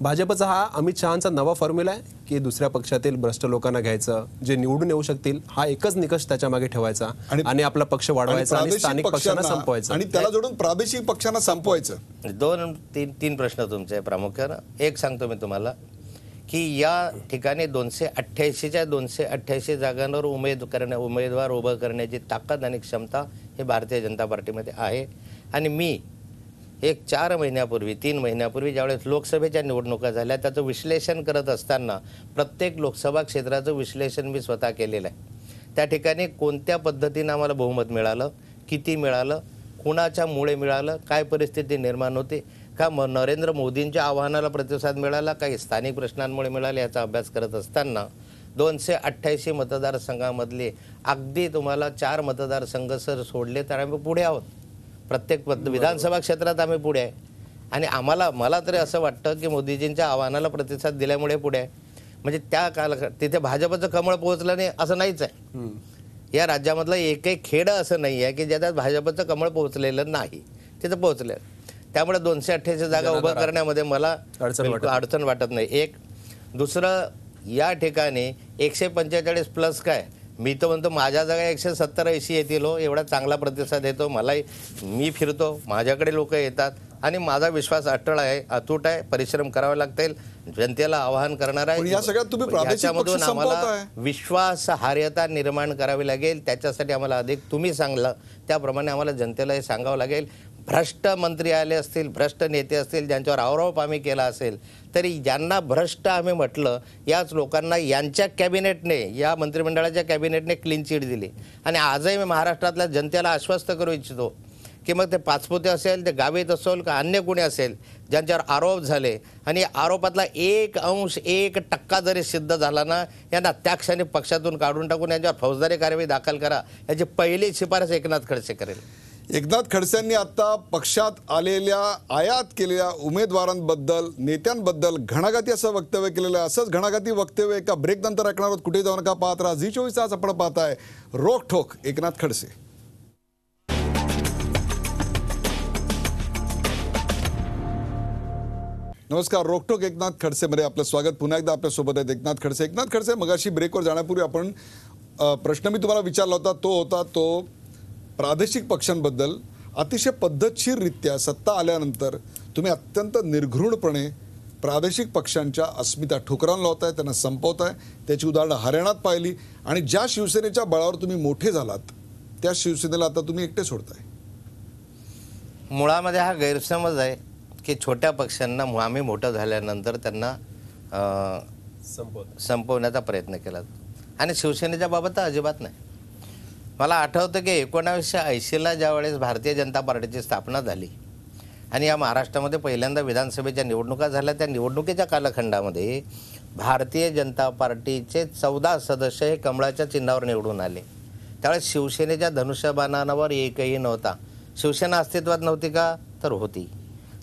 S3: भाजपचा हा अमित शहाचा नवा फॉर्म्युला आहे की दुसऱ्या पक्षातील भ्रष्ट लोकांना घ्यायचं जे निवडून येऊ शकतील हा एकच निकष त्याच्यामागे ठेवायचा आणि आपला पक्ष वाढवायचा आणि स्थानिक पक्षांना संपवायचं.
S1: आणि त्याला जोडून प्रादेशिक पक्षांना संपवायचं.
S2: दोन तीन तीन प्रश्न तुमचे प्रामुख्यानं. एक सांगतो मी तुम्हाला. की या ठिकाणी दोनशे अठ्ठ्याऐंशीच्या दोनशे अठ्ठ्याऐंशी जागांवर उमेद करण्या उमेदवार उभं करण्याची ताकद आणि क्षमता हे भारतीय जनता पार्टीमध्ये आहे. आणि मी एक चार महिन्यापूर्वी तीन महिन्यापूर्वी ज्यावेळेस लोकसभेच्या निवडणुका झाल्या त्याचं विश्लेषण करत असताना प्रत्येक लोकसभा क्षेत्राचं विश्लेषण मी स्वतः केलेलं आहे. त्या ठिकाणी कोणत्या पद्धतीनं आम्हाला बहुमत मिळालं किती मिळालं कुणाच्यामुळे मिळालं काय परिस्थिती निर्माण होते का म नरेंद्र मोदींच्या आव्हानाला प्रतिसाद मिळाला काही स्थानिक प्रश्नांमुळे मिळाले याचा अभ्यास करत असताना दोनशे अठ्ठ्याऐंशी मतदारसंघामधले अगदी तुम्हाला चार मतदारसंघ सर सोडले तर आम्ही पुढे आहोत. प्रत्येक विधानसभा क्षेत्रात आम्ही पुढे आहे. आणि आम्हाला मला तरी असं वाटतं की मोदीजींच्या आव्हानाला प्रतिसाद दिल्यामुळे पुढे आहे. म्हणजे त्या काल तिथे भाजपचं कमळ पोहोचलं नाही असं नाहीच आहे. या राज्यामधलं एकही खेड असं नाही आहे की ज्याच्यात भाजपचं कमळ पोहोचलेलं नाही. तिथं पोहोचलं त्यामुळे दोनशे अठ्ठ्याऐंशी जागा उभं करण्यामध्ये मला
S3: अडचण वाटत
S2: नाही. एक दुसरं या ठिकाणी एकशे पंचेचाळीस प्लस काय? मी तर म्हणतो माझ्या जागा एकशे सत्तर ऐंशी येतील हो. एवढा चांगला प्रतिसाद येतो. मलाही मी फिरतो. माझ्याकडे लोक येतात. आणि माझा विश्वास अटळ आहे अतूट आहे. परिश्रम करावे लागतील. जनतेला आवाहन करणार
S1: पण या सगळ्यात तुम्ही प्रादेशिक पक्ष
S2: याच्यामधून आम्हाला. विश्वासार्हता निर्माण करावी लागेल. त्याच्यासाठी आम्हाला अधिक तुम्ही सांगलं. त्याप्रमाणे आम्हाला जनतेला हे सांगावं लागेल. भ्रष्ट मंत्री आले असतील भ्रष्ट नेते असतील ज्यांच्यावर आरोप आम्ही केला असेल तरी ज्यांना भ्रष्ट आम्ही म्हटलं याच लोकांना यांच्या कॅबिनेटने या मंत्रिमंडळाच्या कॅबिनेटने क्लीन चिट दिली. आणि आजही मी महाराष्ट्रातल्या जनतेला आश्वस्त करू इच्छितो की मग ते पाचपोते असेल ते गावीत असेल का अन्य कोणी असेल ज्यांच्यावर आरोप झाले आणि या आरोपातला एक अंश एक टक्का जरी सिद्ध झाला ना यांना त्या क्षणी पक्षातून काढून टाकून यांच्यावर फौजदारी कार्यवाही दाखल करा याची पहिली शिफारस एकनाथ खडसे करेल.
S1: एकनाथ खडसेंनी आता पक्षात आलेल्या आयात केलेल्या उमेदवारांबद्दल नेत्यांबद्दल घणाघाती असं वक्तव्य केलेलं आहे. असंच घणाघाती वक्तव्य एका ब्रेक नंतर ऐकणार आहोत. कुठे जाऊ नका पाहत राहा. झी चोवीस तास आपण पाहताय. रोखठोक एकनाथ खडसे. नमस्कार. रोकटोक एकनाथ खडसेमध्ये आपलं स्वागत. पुन्हा एकदा आपल्यासोबत आहेत एकनाथ खडसे. एकनाथ खडसे मगाशी ब्रेकवर जाण्यापूर्वी आपण प्रश्न मी तुम्हाला विचारला होता. तो होता तो प्रादेशिक पक्षांबद्दल अतिशय पद्धतशीररित्या सत्ता आल्यानंतर तुम्ही अत्यंत निर्घृणपणे प्रादेशिक पक्षांच्या अस्मिता ठोकरान लावताय त्यांना संपवताय. त्याची उदाहरणं हरियाणात पाहिली आणि ज्या शिवसेनेच्या बळावर तुम्ही मोठे झालात त्या शिवसेनेला आता तुम्ही एकटे सोडताय.
S2: मुळामध्ये हा गैरसमज आहे की छोट्या पक्षांना आम्ही मोठं झाल्यानंतर त्यांना अं,
S3: संपवत.
S2: संपवण्याचा प्रयत्न केला. आणि शिवसेनेच्या बाबत तर अजिबात नाही. मला आठवतं की एकोणावीसशे ऐंशीला ज्यावेळेस भारतीय जनता पार्टीची स्थापना झाली आणि या महाराष्ट्रामध्ये पहिल्यांदा विधानसभेच्या निवडणुका झाल्या त्या निवडणुकीच्या कालखंडामध्ये भारतीय जनता पार्टीचे चौदा सदस्य हे कमळाच्या चिन्हावर निवडून आले. त्यावेळेस शिवसेनेच्या धनुष्यबाणावर एकही नव्हता. शिवसेना अस्तित्वात नव्हती का? तर होती.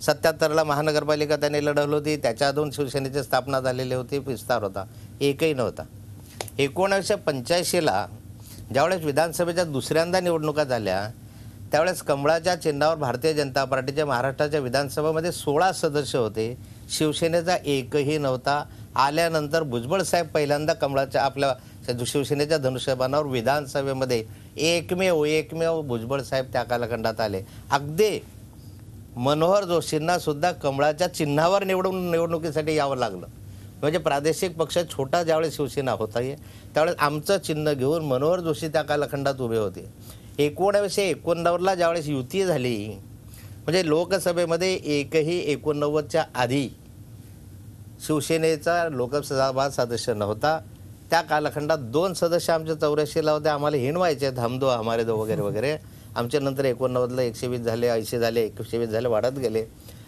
S2: सत्याहत्तरला महानगरपालिका त्यांनी लढवली होती त्याच्या दोन शिवसेनेची स्थापना झालेली होती विस्तार होता. एकही नव्हता. एकोणीसशे पंच्याऐंशीला ज्यावेळेस विधानसभेच्या दुसऱ्यांदा निवडणुका झाल्या त्यावेळेस कमळाच्या चिन्हावर भारतीय जनता पार्टीच्या महाराष्ट्राच्या विधानसभेमध्ये सोळा सदस्य होते. शिवसेनेचा एकही नव्हता. आल्यानंतर भुजबळ साहेब पहिल्यांदा कमळाच्या आपल्या शिवसेनेच्या धनुष्यबाणावर विधानसभेमध्ये एकमेव एकमेव भुजबळ साहेब त्या कालखंडात आले. अगदी मनोहर जोशींना सुद्धा कमळाच्या चिन्हावर निवडून निवडणुकीसाठी यावं लागलं. म्हणजे प्रादेशिक पक्ष छोटा ज्यावेळेस शिवसेना होता आहे त्यावेळेस आमचं चिन्ह घेऊन मनोहर जोशी त्या कालखंडात उभे होते. एकोणावीसशे एकोणनव्वदला ज्यावेळेस युती झाली म्हणजे लोकसभेमध्ये एकही एकोणनव्वदच्या आधी शिवसेनेचा लोकसभा सदस्य नव्हता. त्या कालखंडात दोन सदस्य आमच्या चौऱ्याशीला होते. आम्हाला हिणवायचे धामदो हमारे दो वगैरे वगैरे. आमच्या नंतर एकोणनव्वदला एकशे वीस झाले ऐंशी झाले एकशे वीस झाले वाढत गेले.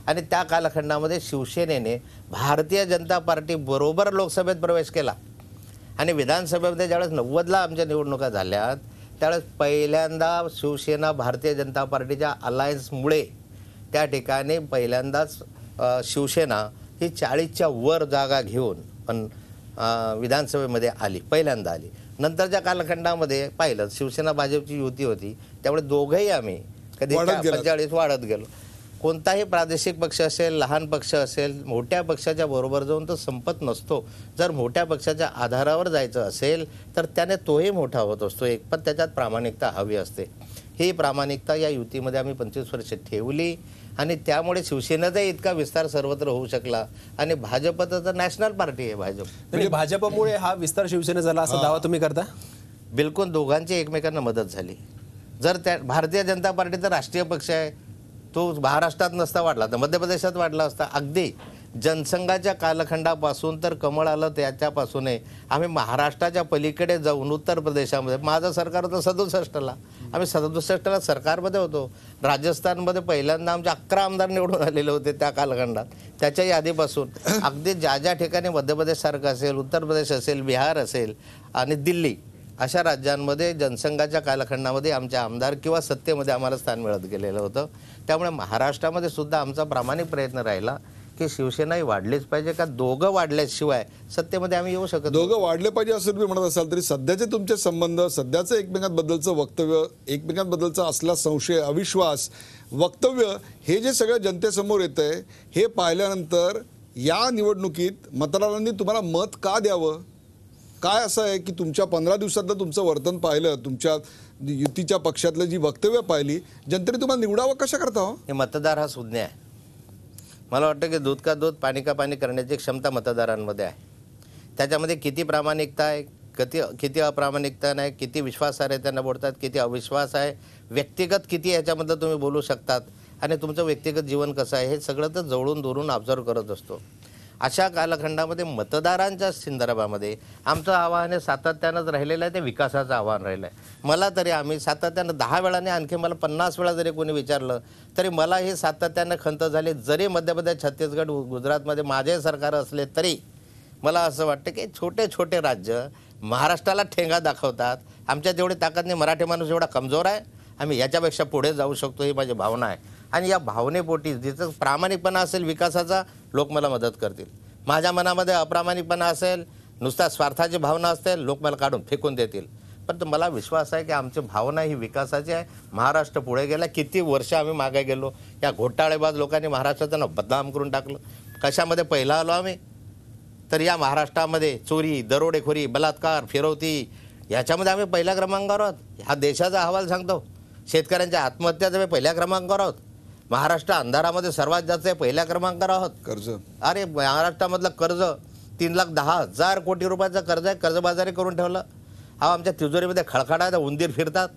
S2: आणि त्या कालखंडामध्ये शिवसेनेने भारतीय जनता पार्टी बरोबर लोकसभेत प्रवेश केला. आणि विधानसभेमध्ये ज्यावेळेस नव्वदला आमच्या निवडणुका झाल्यात त्यावेळेस पहिल्यांदा शिवसेना भारतीय जनता पार्टीच्या अलायन्समुळे त्या ठिकाणी पहिल्यांदाच शिवसेना ही चाळीसच्या वर जागा घेऊन पण विधानसभेमध्ये आली पहिल्यांदा आली. नंतरच्या कालखंडामध्ये पाहिलं शिवसेना भाजपची युती होती त्यामुळे दोघंही आम्ही कधी. पंचेचाळीस वाढत गेलो. कोणताही प्रादेशिक पक्ष असेल लहान पक्ष असेल मोठ्या पक्षाच्या बरोबर जाऊन तो संपत नसतो. जर मोठ्या पक्षाच्या आधारावर जायचं असेल तर त्याने तोही मोठा होत असतो. एक पण त्याच्यात प्रामाणिकता हवी असते. ही प्रामाणिकता या युतीमध्ये आम्ही पंचवीस वर्ष ठेवली आणि त्यामुळे शिवसेनेचा इतका विस्तार सर्वत्र होऊ शकला आणि भाजप तर नॅशनल पार्टी आहे भाजप.
S3: म्हणजे भाजपमुळे हा विस्तार शिवसेना झाला असा दावा तुम्ही करता?
S2: बिलकुल दोघांची एकमेकांना मदत झाली. जर त्या भारतीय जनता पार्टीचा राष्ट्रीय पक्ष आहे तो महाराष्ट्रात नसता वाढला तर मध्य प्रदेशात वाढला असता. अगदी जनसंघाच्या कालखंडापासून तर कमळ आलं त्याच्यापासून आम्ही महाराष्ट्राच्या पलीकडे जाऊन उत्तर प्रदेशामध्ये माझं सरकार होतं सदुसष्टला. आम्ही सदुसष्टला सरकारमध्ये होतो. राजस्थानमध्ये पहिल्यांदा आमचे अकरा आमदार निवडून आलेले होते त्या कालखंडात. त्याच्याही यादीपासून. अगदी ज्या ज्या ठिकाणी मध्य प्रदेशसारखं असेल उत्तर प्रदेश असेल बिहार असेल आणि दिल्ली अशा राज्यांमध्ये जनसंघाच्या कालखंडामध्ये आमच्या आमदार किंवा सत्तेमध्ये आम्हाला स्थान मिळत गेलेलं होतं. त्यामुळे महाराष्ट्रामध्ये सुद्धा आमचा प्रामाणिक प्रयत्न राहिला की शिवसेना ही वाढलीच पाहिजे का दोघं वाढल्याशिवाय सत्तेमध्ये आम्ही येऊ शकत
S1: दोघं वाढले पाहिजे असं तुम्ही म्हणत असाल तरी सध्याचे तुमचे संबंध सध्याचं एकमेकांबद्दलचं वक्तव्य एकमेकांबद्दलचा असला संशय अविश्वास वक्तव्य हे जे सगळं जनतेसमोर येतं आहे हे पाहिल्यानंतर या निवडणुकीत मतदारांनी तुम्हाला मत का द्यावं? काय असं आहे की तुमच्या पंधरा दिवसातलं तुमचं वर्तन पाहिलं तुमच्या युतीच्या पक्षातलं जी वक्तव्य पाहिली जनतेने तुम्हाला निवडावं कशा करता हो?
S2: हे मतदार हा सुज्ञ आहे. मला वाटतं की दूध का दूध पाणी का पाणी करण्याची क्षमता मतदारांमध्ये आहे. त्याच्यामध्ये किती प्रामाणिकता आहे किती किती अप्रामाणिकता नाही किती विश्वासार्हतेनं बोलतात किती अविश्वास आहे व्यक्तिगत किती याच्यामधलं तुम्ही बोलू शकतात आणि तुमचं व्यक्तिगत जीवन कसं आहे हे सगळं तर जवळून दुरून ऑब्झर्व करत असतो. अशा कालखंडामध्ये मतदारांच्या संदर्भामध्ये आमचं आव्हान हे सातत्यानंच राहिलेलं आहे ते विकासाचं आव्हान राहिलं आहे मला तरी आम्ही सातत्यानं दहा वेळाने आणखी मला पन्नास वेळा जरी कोणी विचारलं तरी मला हे सातत्यानं खंत झाली. जरी मध्य प्रदेश छत्तीसगड गु- गुजरातमध्ये माझे सरकार असले तरी मला असं वाटतं की छोटे छोटे राज्य महाराष्ट्राला ठेंगा दाखवतात. आमच्या जेवढी ताकद नाही. मराठी माणूस एवढा कमजोर आहे. आम्ही याच्यापेक्षा पुढे जाऊ शकतो ही माझी भावना आहे. आणि या भावनेपोटी जिथं प्रामाणिकपणा असेल विकासाचा लोक मला मदत करतील. माझ्या मनामध्ये अप्रामाणिकपणा असेल नुसत्या स्वार्थाची भावना असेल लोक मला काढून फेकून देतील. पण मला विश्वास आहे की आमची भावना ही विकासाची आहे. महाराष्ट्र पुढे गेला किती वर्ष आम्ही मागे गेलो. या घोटाळेबाज लोकांनी महाराष्ट्राचं नाव बदनाम करून टाकलं. कशामध्ये पहिला आलो आम्ही? तर या महाराष्ट्रामध्ये चोरी दरोडेखोरी बलात्कार फिरवती याच्यामध्ये आम्ही पहिल्या क्रमांकावर आहोत. हा देशाचा अहवाल सांगतो. शेतकऱ्यांच्या आत्महत्याचा आम्ही पहिल्या क्रमांकावर आहोत. महाराष्ट्र अंधारामध्ये सर्वात जास्त आहे पहिल्या क्रमांकावर आहोत.
S1: कर्ज.
S2: अरे महाराष्ट्रामधलं कर्ज तीन लाख दहा हजार कोटी रुपयाचं कर्ज आहे कर्जबाजारी करून ठेवलं. हा आमच्या तिजोरीमध्ये खळखळा आहे उंदीर फिरतात.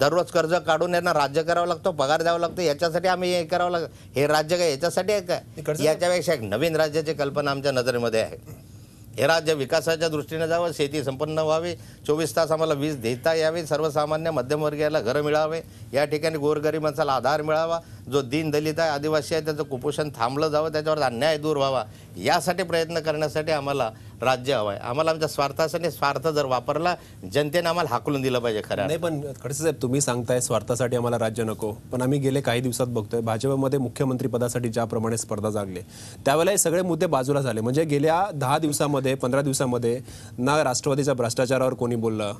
S2: दररोज कर्ज काढून यांना राज्य करावं लागतो पगार द्यावं लागतो याच्यासाठी आम्ही हे करावं लागतं. हे राज्य काय याच्यासाठी आहे काय? याच्यापेक्षा एक नवीन राज्याची कल्पना आमच्या नजरेमध्ये आहे. हे राज्य विकासाच्या दृष्टीने जावं शेती संपन्न व्हावी. चोवीस तास आम्हाला वीज देता यावी. सर्वसामान्य मध्यमवर्गीयाला घरं मिळावे. या ठिकाणी गोरगरिबांचा आधार मिळावा. जो दीन दलित आहे आदिवासी आहे त्याचं कुपोषण थांबलं जावं त्याच्यावर अन्याय दूर व्हावा यासाठी प्रयत्न करण्यासाठी आम्हाला राज्य हवं आहे आम्हाला आमच्या स्वार्थासाठी स्वार्थ जर वापरला जनतेने आम्हाला हाकलून दिलं पाहिजे खरं
S3: नाही पण खडसे साहेब तुम्ही सांगताय स्वार्थासाठी आम्हाला राज्य नको पण आम्ही गेले काही दिवसात बघतोय भाजपमध्ये मुख्यमंत्री पदासाठी ज्याप्रमाणे स्पर्धा जागले त्यावेळेला हे सगळे मुद्दे बाजूला झाले. म्हणजे गेल्या दहा दिवसामध्ये पंधरा दिवसामध्ये ना राष्ट्रवादीच्या भ्रष्टाचारावर कोणी बोललं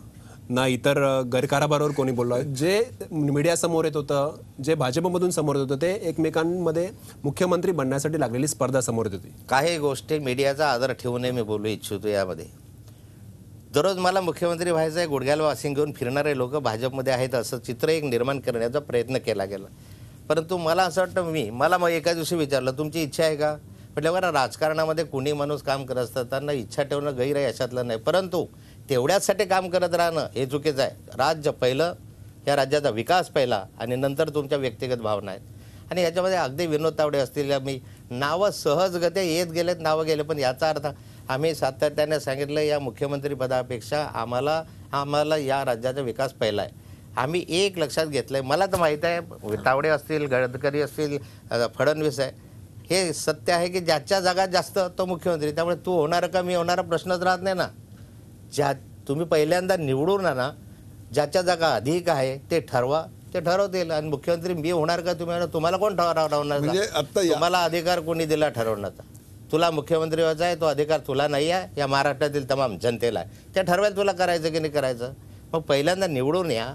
S3: ना इतर अ, गैरकारभारावर कोणी बोललं जे मीडिया समोर येत होतं जे भाजपमधून समोर येत होतं ते एकमेकांमध्ये मुख्यमंत्री बनण्यासाठी लागलेली स्पर्धा समोर येत होती.
S2: काही गोष्टी मीडियाचा आदर ठेवूनही मी बोलू इच्छितो यामध्ये. दररोज मला मुख्यमंत्री व्हायचं आहे गुडघ्याला वासिंग घेऊन फिरणारे लोक भाजपमध्ये आहेत असं चित्र एक निर्माण करण्याचा प्रयत्न केला गेला. परंतु मला असं वाटतं मी मला मग एका दिवशी विचारलं तुमची इच्छा आहे का? म्हटलं बघा राजकारणामध्ये कुणी माणूस काम करत असतं त्यांना इच्छा ठेवणं गैर आहे अशातलं नाही. परंतु तेवढ्याचसाठी काम करत राहणं हे चुकीचं आहे. राज्य पहिलं या राज्याचा विकास पहिला आणि नंतर तुमच्या व्यक्तिगत भावना आहेत. आणि याच्यामध्ये अगदी विनोद तावडे असतील मी नावं सहजगत्या येत गेलेत नावं गेले पण याचा अर्थ आम्ही सातत्याने सांगितलं या मुख्यमंत्रीपदापेक्षा आम्हाला आम्हाला या राज्याचा विकास पहिला आहे. आम्ही एक लक्षात घेतलं आहे मला तर माहीत आहे तावडे असतील गडकरी असतील फडणवीस आहे हे सत्य आहे की ज्याच्या जागा जास्त तो मुख्यमंत्री त्यामुळे तू होणार का मी होणारा प्रश्नच राहत नाही ना. ज्या तुम्ही पहिल्यांदा निवडून आणा ज्याच्या जागा अधिक आहे ते ठरवा ते ठरवतील. आणि मुख्यमंत्री मी होणार का तुम्ही? तुम्हाला कोण ठरवणार
S1: म्हणजे
S2: तुम्हाला अधिकार कोणी दिला ठरवण्याचा तुला मुख्यमंत्री व्हायचा आहे तो अधिकार तुला नाही आहे. या महाराष्ट्रातील तमाम जनतेला आहे. ते ठरवेल तुला करायचं की नाही करायचं. मग पहिल्यांदा निवडून या.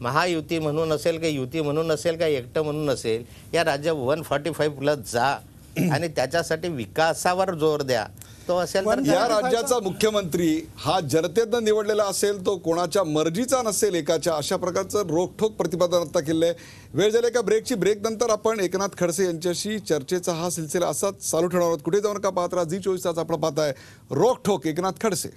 S2: महायुती म्हणून असेल का युती म्हणून असेल का एकटं म्हणून असेल या राज्य वन फॉर्टी फाईव्ह प्लस जा. आणि त्याच्यासाठी विकासावर जोर द्या. तो असेल तर
S1: या राज्याचा मुख्यमंत्री हा जनतेनं निवडलेला असेल तो कोणाच्या मर्जीचा नसेल एकाच्या अशा प्रकारचं रोखठोक प्रतिपादन आता केलंय. वेळ झाली का ब्रेकची ब्रेक नंतर आपण एकनाथ खडसे यांच्याशी चर्चेचा हा सिलसिला असाच चालू ठेवणार आहोत. कुठे जाऊन का पाहत राहा? झी चोवीस तास आपण पाहताय. रोखठोक एकनाथ खडसे.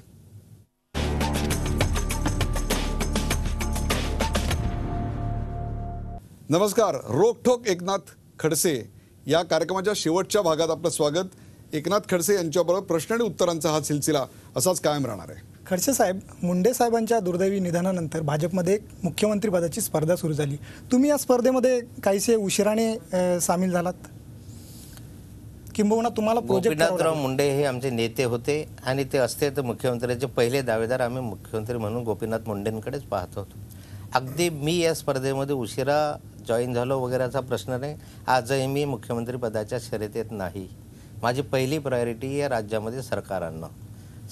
S1: नमस्कार. रोखठोक एकनाथ खडसे. या कार्यक्रमाच्या शेवटच्या भागात आपलं स्वागत. एकनाथ खडसे यांच्याबरोबर प्रश्न आणि उत्तरांचा हा सिलसिला असाच कायम राहणार आहे.
S4: खडसे साहेब मुंडे साहेबांच्या दुर्दैवी निधनानंतर भाजपमध्ये एक मुख्यमंत्री पदाची स्पर्धा सुरू झाली. तुम्ही या स्पर्धेमध्ये काहीसे उशिराने सामील झालात? किंबहुना तुम्हाला प्रोजेक्ट
S2: गोपीनाथराव मुंडे हे आमचे नेते होते आणि ते असते तर मुख्यमंत्र्याचे पहिले दावेदार आम्ही मुख्यमंत्री म्हणून गोपीनाथ मुंडेंकडेच पाहत होतो. अगदी मी या स्पर्धेमध्ये उशिरा जॉईन झालो वगैरेचा प्रश्न नाही. आजही मी मुख्यमंत्रीपदाच्या शर्यतीत नाही. माझी पहिली प्रायोरिटी या राज्यामध्ये सरकार आणणं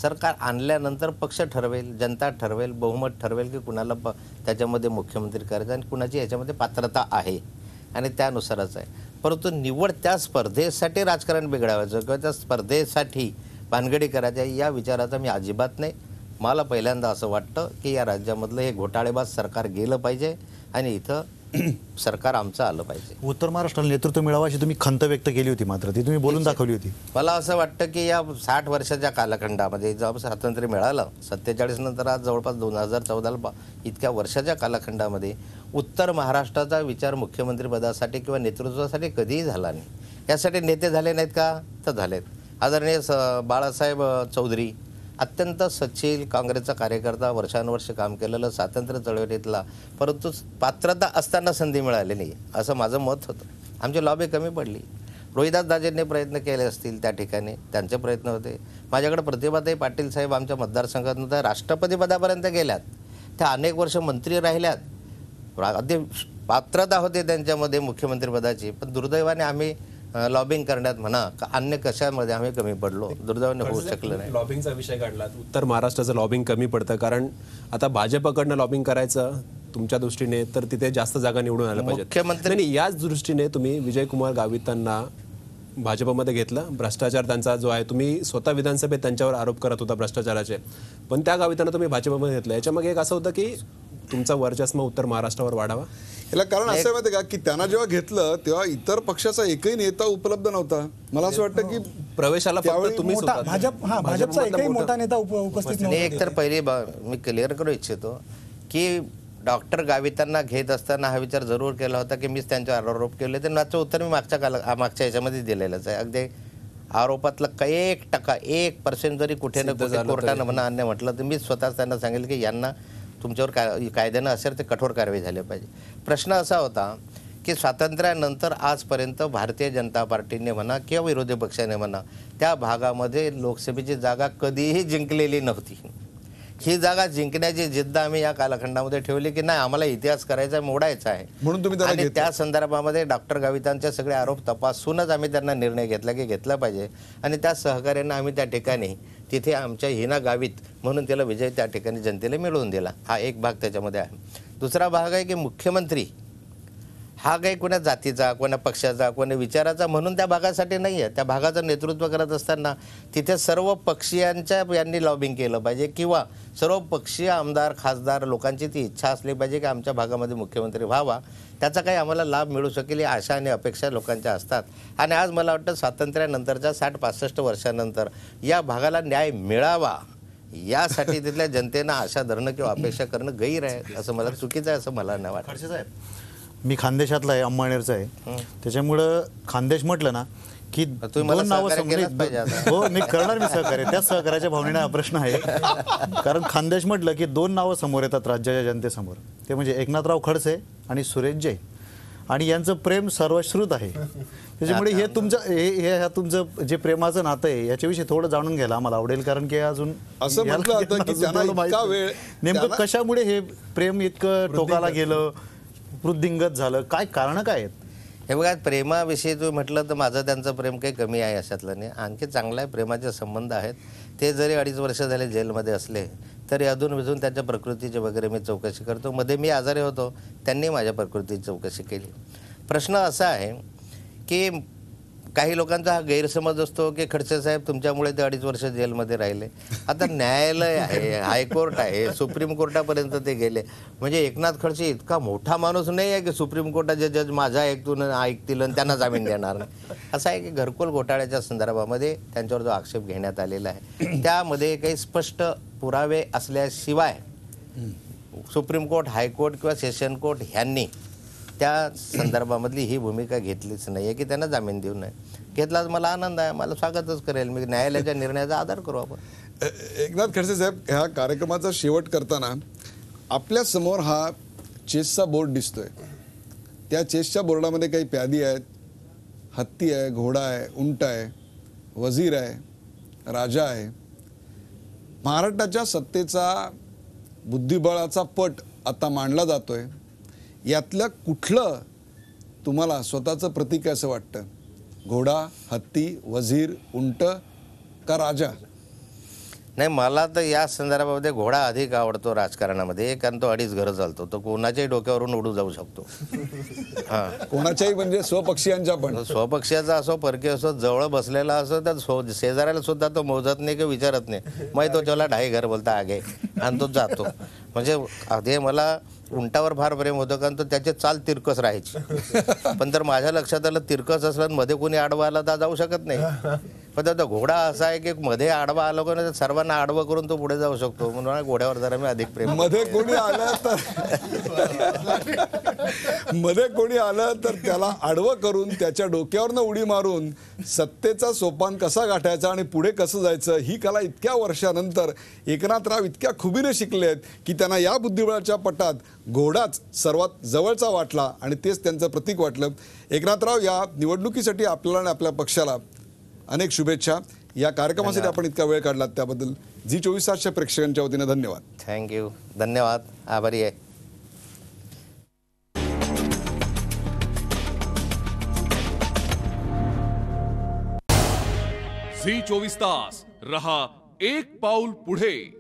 S2: सरकार आणल्यानंतर पक्ष ठरवेल जनता ठरवेल बहुमत ठरवेल की कुणाला प त्याच्यामध्ये मुख्यमंत्री करायचं आणि कुणाची याच्यामध्ये पात्रता आहे. आणि त्यानुसारच आहे. परंतु निवड त्या स्पर्धेसाठी राजकारण बिघडावायचं किंवा त्या स्पर्धेसाठी भानगडी करायच्या या विचाराचा मी अजिबात नाही. मला पहिल्यांदा असं वाटतं की या राज्यामधलं हे घोटाळेबाज सरकार गेलं पाहिजे आणि इथं सरकार आमचं आलं पाहिजे.
S5: उत्तर महाराष्ट्राला नेतृत्व मिळावं अशी तुम्ही खंत व्यक्त केली होती मात्र ती तुम्ही बोलून दाखवली होती.
S2: मला असं वाटतं की या साठ वर्षाच्या कालखंडामध्ये जेव्हा स्वातंत्र्य मिळालं सत्तेचाळीस नंतर आज जवळपास दोन हजार चौदाला इतक्या वर्षाच्या कालखंडामध्ये उत्तर महाराष्ट्राचा विचार मुख्यमंत्री पदासाठी किंवा नेतृत्वासाठी कधीही झाला नाही. यासाठी नेते झाले नाहीत का? तर झालेत. आदरणीय स बाळासाहेब चौधरी अत्यंत सचिल काँग्रेसचा कार्यकर्ता वर्षानुवर्ष काम केलेलं स्वातंत्र्य चळवळीतला परंतु पात्रता असताना संधी मिळाली नाही असं माझं मत होतं. आमची लॉबी कमी पडली. रोहिदास दाजेंनी प्रयत्न केले असतील त्या ठिकाणी त्यांचे प्रयत्न होते. माझ्याकडे प्रतिभाताई पाटील साहेब आमच्या मतदारसंघातून तर राष्ट्रपतीपदापर्यंत गेल्यात. त्या अनेक वर्ष मंत्री राहिल्यात. अगदी पात्रता होते त्यांच्यामध्ये मुख्यमंत्रीपदाची पण दुर्दैवाने आम्ही लॉबिंग करण्यात म्हणा का अन्य कशामध्ये आम्ही कमी पडलो दुर्दैवाने होऊ शकलं नाही.
S3: लॉबिंगचा विषय काढला उत्तर महाराष्ट्राचं लॉबिंग कमी पडतं कारण आता भाजपकडनं लॉबिंग करायचं तुमच्या दृष्टीने तर तिथे जास्त जागा निवडून आल्या पाहिजेत.
S2: मुख्यमंत्री-
S3: याच दृष्टीने तुम्ही विजयकुमार गावितांना भाजपमध्ये घेतलं भ्रष्टाचार त्यांचा जो आहे तुम्ही स्वतः विधानसभेत त्यांच्यावर आरोप करत होता भ्रष्टाचाराचे. पण त्या गावितांना तुम्ही भाजपमध्ये घेतलं. याच्यामागे एक असं होतं की तुमचा वर्चस्व उत्तर महाराष्ट्रावर वाढावा.
S1: याला कारण असं माहिती का की त्यांना जेव्हा घेतलं तेव्हा इतर पक्षाचा एकही नेता उपलब्ध नव्हता. मला असं वाटतं की
S3: प्रवेशाला फक्त तुम्हीच होतात.
S4: भाजप हा भाजपचा एकही
S3: मोठा-
S4: नेता उप- उपस्थित नव्हता.
S2: एक तर पहिली बा- मी क्लिअर करू इच्छितो की डॉक्टर गावितांना घेत असताना हा विचार जरूर केला होता की मीच त्यांच्यावर आरोप केले तर त्याचं उत्तर मी मागच्या काला आ- मागच्या याच्यामध्ये दिलेलंच आहे. अगदी आरोपातलं काही एक टक्का एक पर्सेंट जरी कुठे ना कुठे कोर्टानं म्हणा अन्य म्हटलं तर मी स्वतःच त्यांना सांगेल की यांना तुमच्यावर काय कायद्यानं असेल ते कठोर कारवाई झाली पाहिजे. प्रश्न असा होता की स्वातंत्र्यानंतर आजपर्यंत भारतीय जनता पार्टीने म्हणा किंवा विरोधी पक्षाने म्हणा त्या भागामध्ये लोकसभेची जागा कधीही जिंकलेली नव्हती. ही जागा जिंकण्याची जिद्द आम्ही या कालखंडामध्ये ठेवली की नाही आम्हाला इतिहास करायचा मोडायचा आहे.
S1: म्हणून तुम्ही
S2: आणि. त्या संदर्भामध्ये डॉक्टर गावितांचे सगळे आरोप तपासूनच आम्ही त्यांना निर्णय घेतला की घेतला पाहिजे. आणि त्या सहकार्यानं आम्ही त्या ठिकाणी तिथे आमच्या हिना गावित म्हणून त्याला विजय त्या ठिकाणी जनतेला मिळवून दिला. हा एक भाग त्याच्यामध्ये आहे. दुसरा भाग आहे की मुख्यमंत्री हा काही कोणा जातीचा कोणा पक्षाचा कोणा विचाराचा म्हणून त्या भागासाठी नाही आहे त्या भागाचं नेतृत्व करत असताना तिथे सर्व पक्षीयांच्या यांनी लॉबिंग केलं पाहिजे किंवा सर्व पक्षीय आमदार खासदार लोकांची ती इच्छा असली पाहिजे की आमच्या भागामध्ये मुख्यमंत्री व्हावा. त्याचा काही आम्हाला लाभ मिळू शकेल ही आशा आणि अपेक्षा लोकांच्या असतात. आणि आज मला वाटतं स्वातंत्र्यानंतरच्या साठ पासष्ट वर्षानंतर या भागाला न्याय मिळावा यासाठी तिथल्या जनतेनं आशा धरणं किंवा अपेक्षा करणं गैर आहे असं मला चुकीचं आहे असं मला नाही वाटतं.
S5: साहेब मी खानदेशातला आहे अंमळनेरचा आहे. त्याच्यामुळं खानदेश म्हटलं ना की
S2: तुम्ही मला
S5: दोन नावं
S2: सहकार्य पाहिजे आता.
S5: हो मी करणार मी सहकार्य. त्याच सहकार्याच्या भावनेने हा प्रश्न आहे. कारण खानदेश म्हटलं की दोन नावं समोर येतात राज्याच्या जनतेसमोर. ते म्हणजे एकनाथराव खडसे आणि सुरेश जैन. आणि यांचं प्रेम सर्वश्रुत आहे. त्याच्यामुळे हे तुमचं हे हे ह्या तुमचं जे प्रेमाचं नातं आहे याच्याविषयी थोडं जाणून घ्यायला आम्हाला आवडेल. कारण की अजून
S1: असं
S5: याला-
S1: म्हटलं जातं की
S5: अजून
S1: त्यांना
S5: तेवढं माहीत
S1: इतका
S5: नाही.
S1: वेळ-
S5: नेमकं
S1: त्यांना-
S5: कशामुळे हे प्रेम इतकं टोकाला गेलं? वृद्धिंगत झालं. काय कारणं काय आहेत?
S2: हे बघा प्रेमाविषयी तुम्ही म्हटलं तर माझं त्यांचं प्रेम काही कमी आहे अशातलं नाही. आणखी चांगला आहे प्रेमाचे संबंध आहेत. ते जरी अडीच वर्ष झाले जेलमध्ये असले तरी अधून विधून त्यांच्या प्रकृतीची वगैरे मी चौकशी करतो. मध्ये मी आजारी होतो त्यांनी माझ्या प्रकृतीची चौकशी केली. प्रश्न असा आहे की काही लोकांचा हा गैरसमज असतो की खडसे साहेब तुमच्यामुळे ते अडीच वर्ष जेलमध्ये राहिले. आता न्यायालय आहे हायकोर्ट आहे सुप्रीम कोर्टापर्यंत ते गेले. म्हणजे एकनाथ खडसे इतका मोठा माणूस नाही आहे की सुप्रीम कोर्टाचे जज माझा ऐकून ऐकतील आणि त्यांना जामीन देणार नाही. असं आहे की घरकुल घोटाळ्याच्या संदर्भामध्ये त्यांच्यावर जो आक्षेप घेण्यात आलेला आहे. त्यामध्ये काही स्पष्ट पुरावे असल्याशिवाय सुप्रीम कोर्ट हायकोर्ट किंवा सेशन कोर्ट ह्यांनी त्या संदर्भामधली ही भूमिका घेतलीच नाही आहे की त्यांना जामीन देऊ नये. घेतलाच मला आनंद आहे मला स्वागतच करेल. मी न्यायालयाच्या निर्णयाचा आदर करू आपण.
S1: एकनाथ खडसे साहेब ह्या कार्यक्रमाचा शेवट करताना आपल्यासमोर हा चेसचा बोर्ड दिसतोय. त्या चेसच्या बोर्डामध्ये काही प्यादी आहेत हत्ती आहे घोडा आहे उंट आहे वजीर आहे राजा आहे. महाराष्ट्राच्या सत्तेचा बुद्धिबळाचा पट आता मांडला जातोय. यातलं कुठलं तुम्हाला स्वतःचं प्रतीक असं वाटतं? घोडा हत्ती वजीर उंट का राजा?
S2: नाही मला तर या संदर्भामध्ये घोडा अधिक आवडतो राजकारणामध्ये कारण तो अडीच घरं चालतो. तो कोणाच्याही डोक्यावरून उडू जाऊ शकतो. हां.
S1: कोणाच्याही म्हणजे स्वपक्षीयांच्या पण.
S2: स्वपक्षाचा असो परकीय असो जवळ बसलेला असो तर स्व शेजाऱ्याला सुद्धा तो मोजत नाही किंवा विचारत नाही. मग तो त्याला ढाई घर बोलता आगे आणि तो जातो. म्हणजे आधी मला उंटावर फार प्रेम होतं कारण तो त्याचे चाल तिरकस राहायची. पण तर माझ्या लक्षात आलं तिरकस असलं मध्ये कोणी आडवा आला तर जाऊ शकत नाही. पण त्याचा घोडा असा आहे की मध्ये आडवा आलो का नाही तर सर्वांना आडवं करून तो पुढे जाऊ शकतो. म्हणून घोड्यावर जरा मी अधिक
S1: प्रेममध्ये कोणी आलं तर मध्ये कोणी आलं तर त्याला आडवं करून त्याच्या डोक्यावरनं उडी मारून सत्तेचा सोपान कसा गाठायचा आणि पुढे कसं जायचं ही कला इतक्या वर्षानंतर एकनाथराव इतक्या खुबीने शिकले आहेत की त्यांना या बुद्धिबळाच्या पटात घोडाच सर्वात जवळचा वाटला आणि तेच त्यांचं प्रतीक वाटलं. एकनाथराव या निवडणुकीसाठी आपल्याला आणि आपल्या पक्षाला अनेक शुभेच्छा. या कार्यक्रमासाठी आपण इतका वेळ काढलात त्याबद्दल. झी चोवीस तासच्या प्रेक्षकांच्या वतीने धन्यवाद.
S2: थँक्यू धन्यवाद. आभारी आहे.
S6: झी चोवीस तास. रहा एक पाऊल पुढे.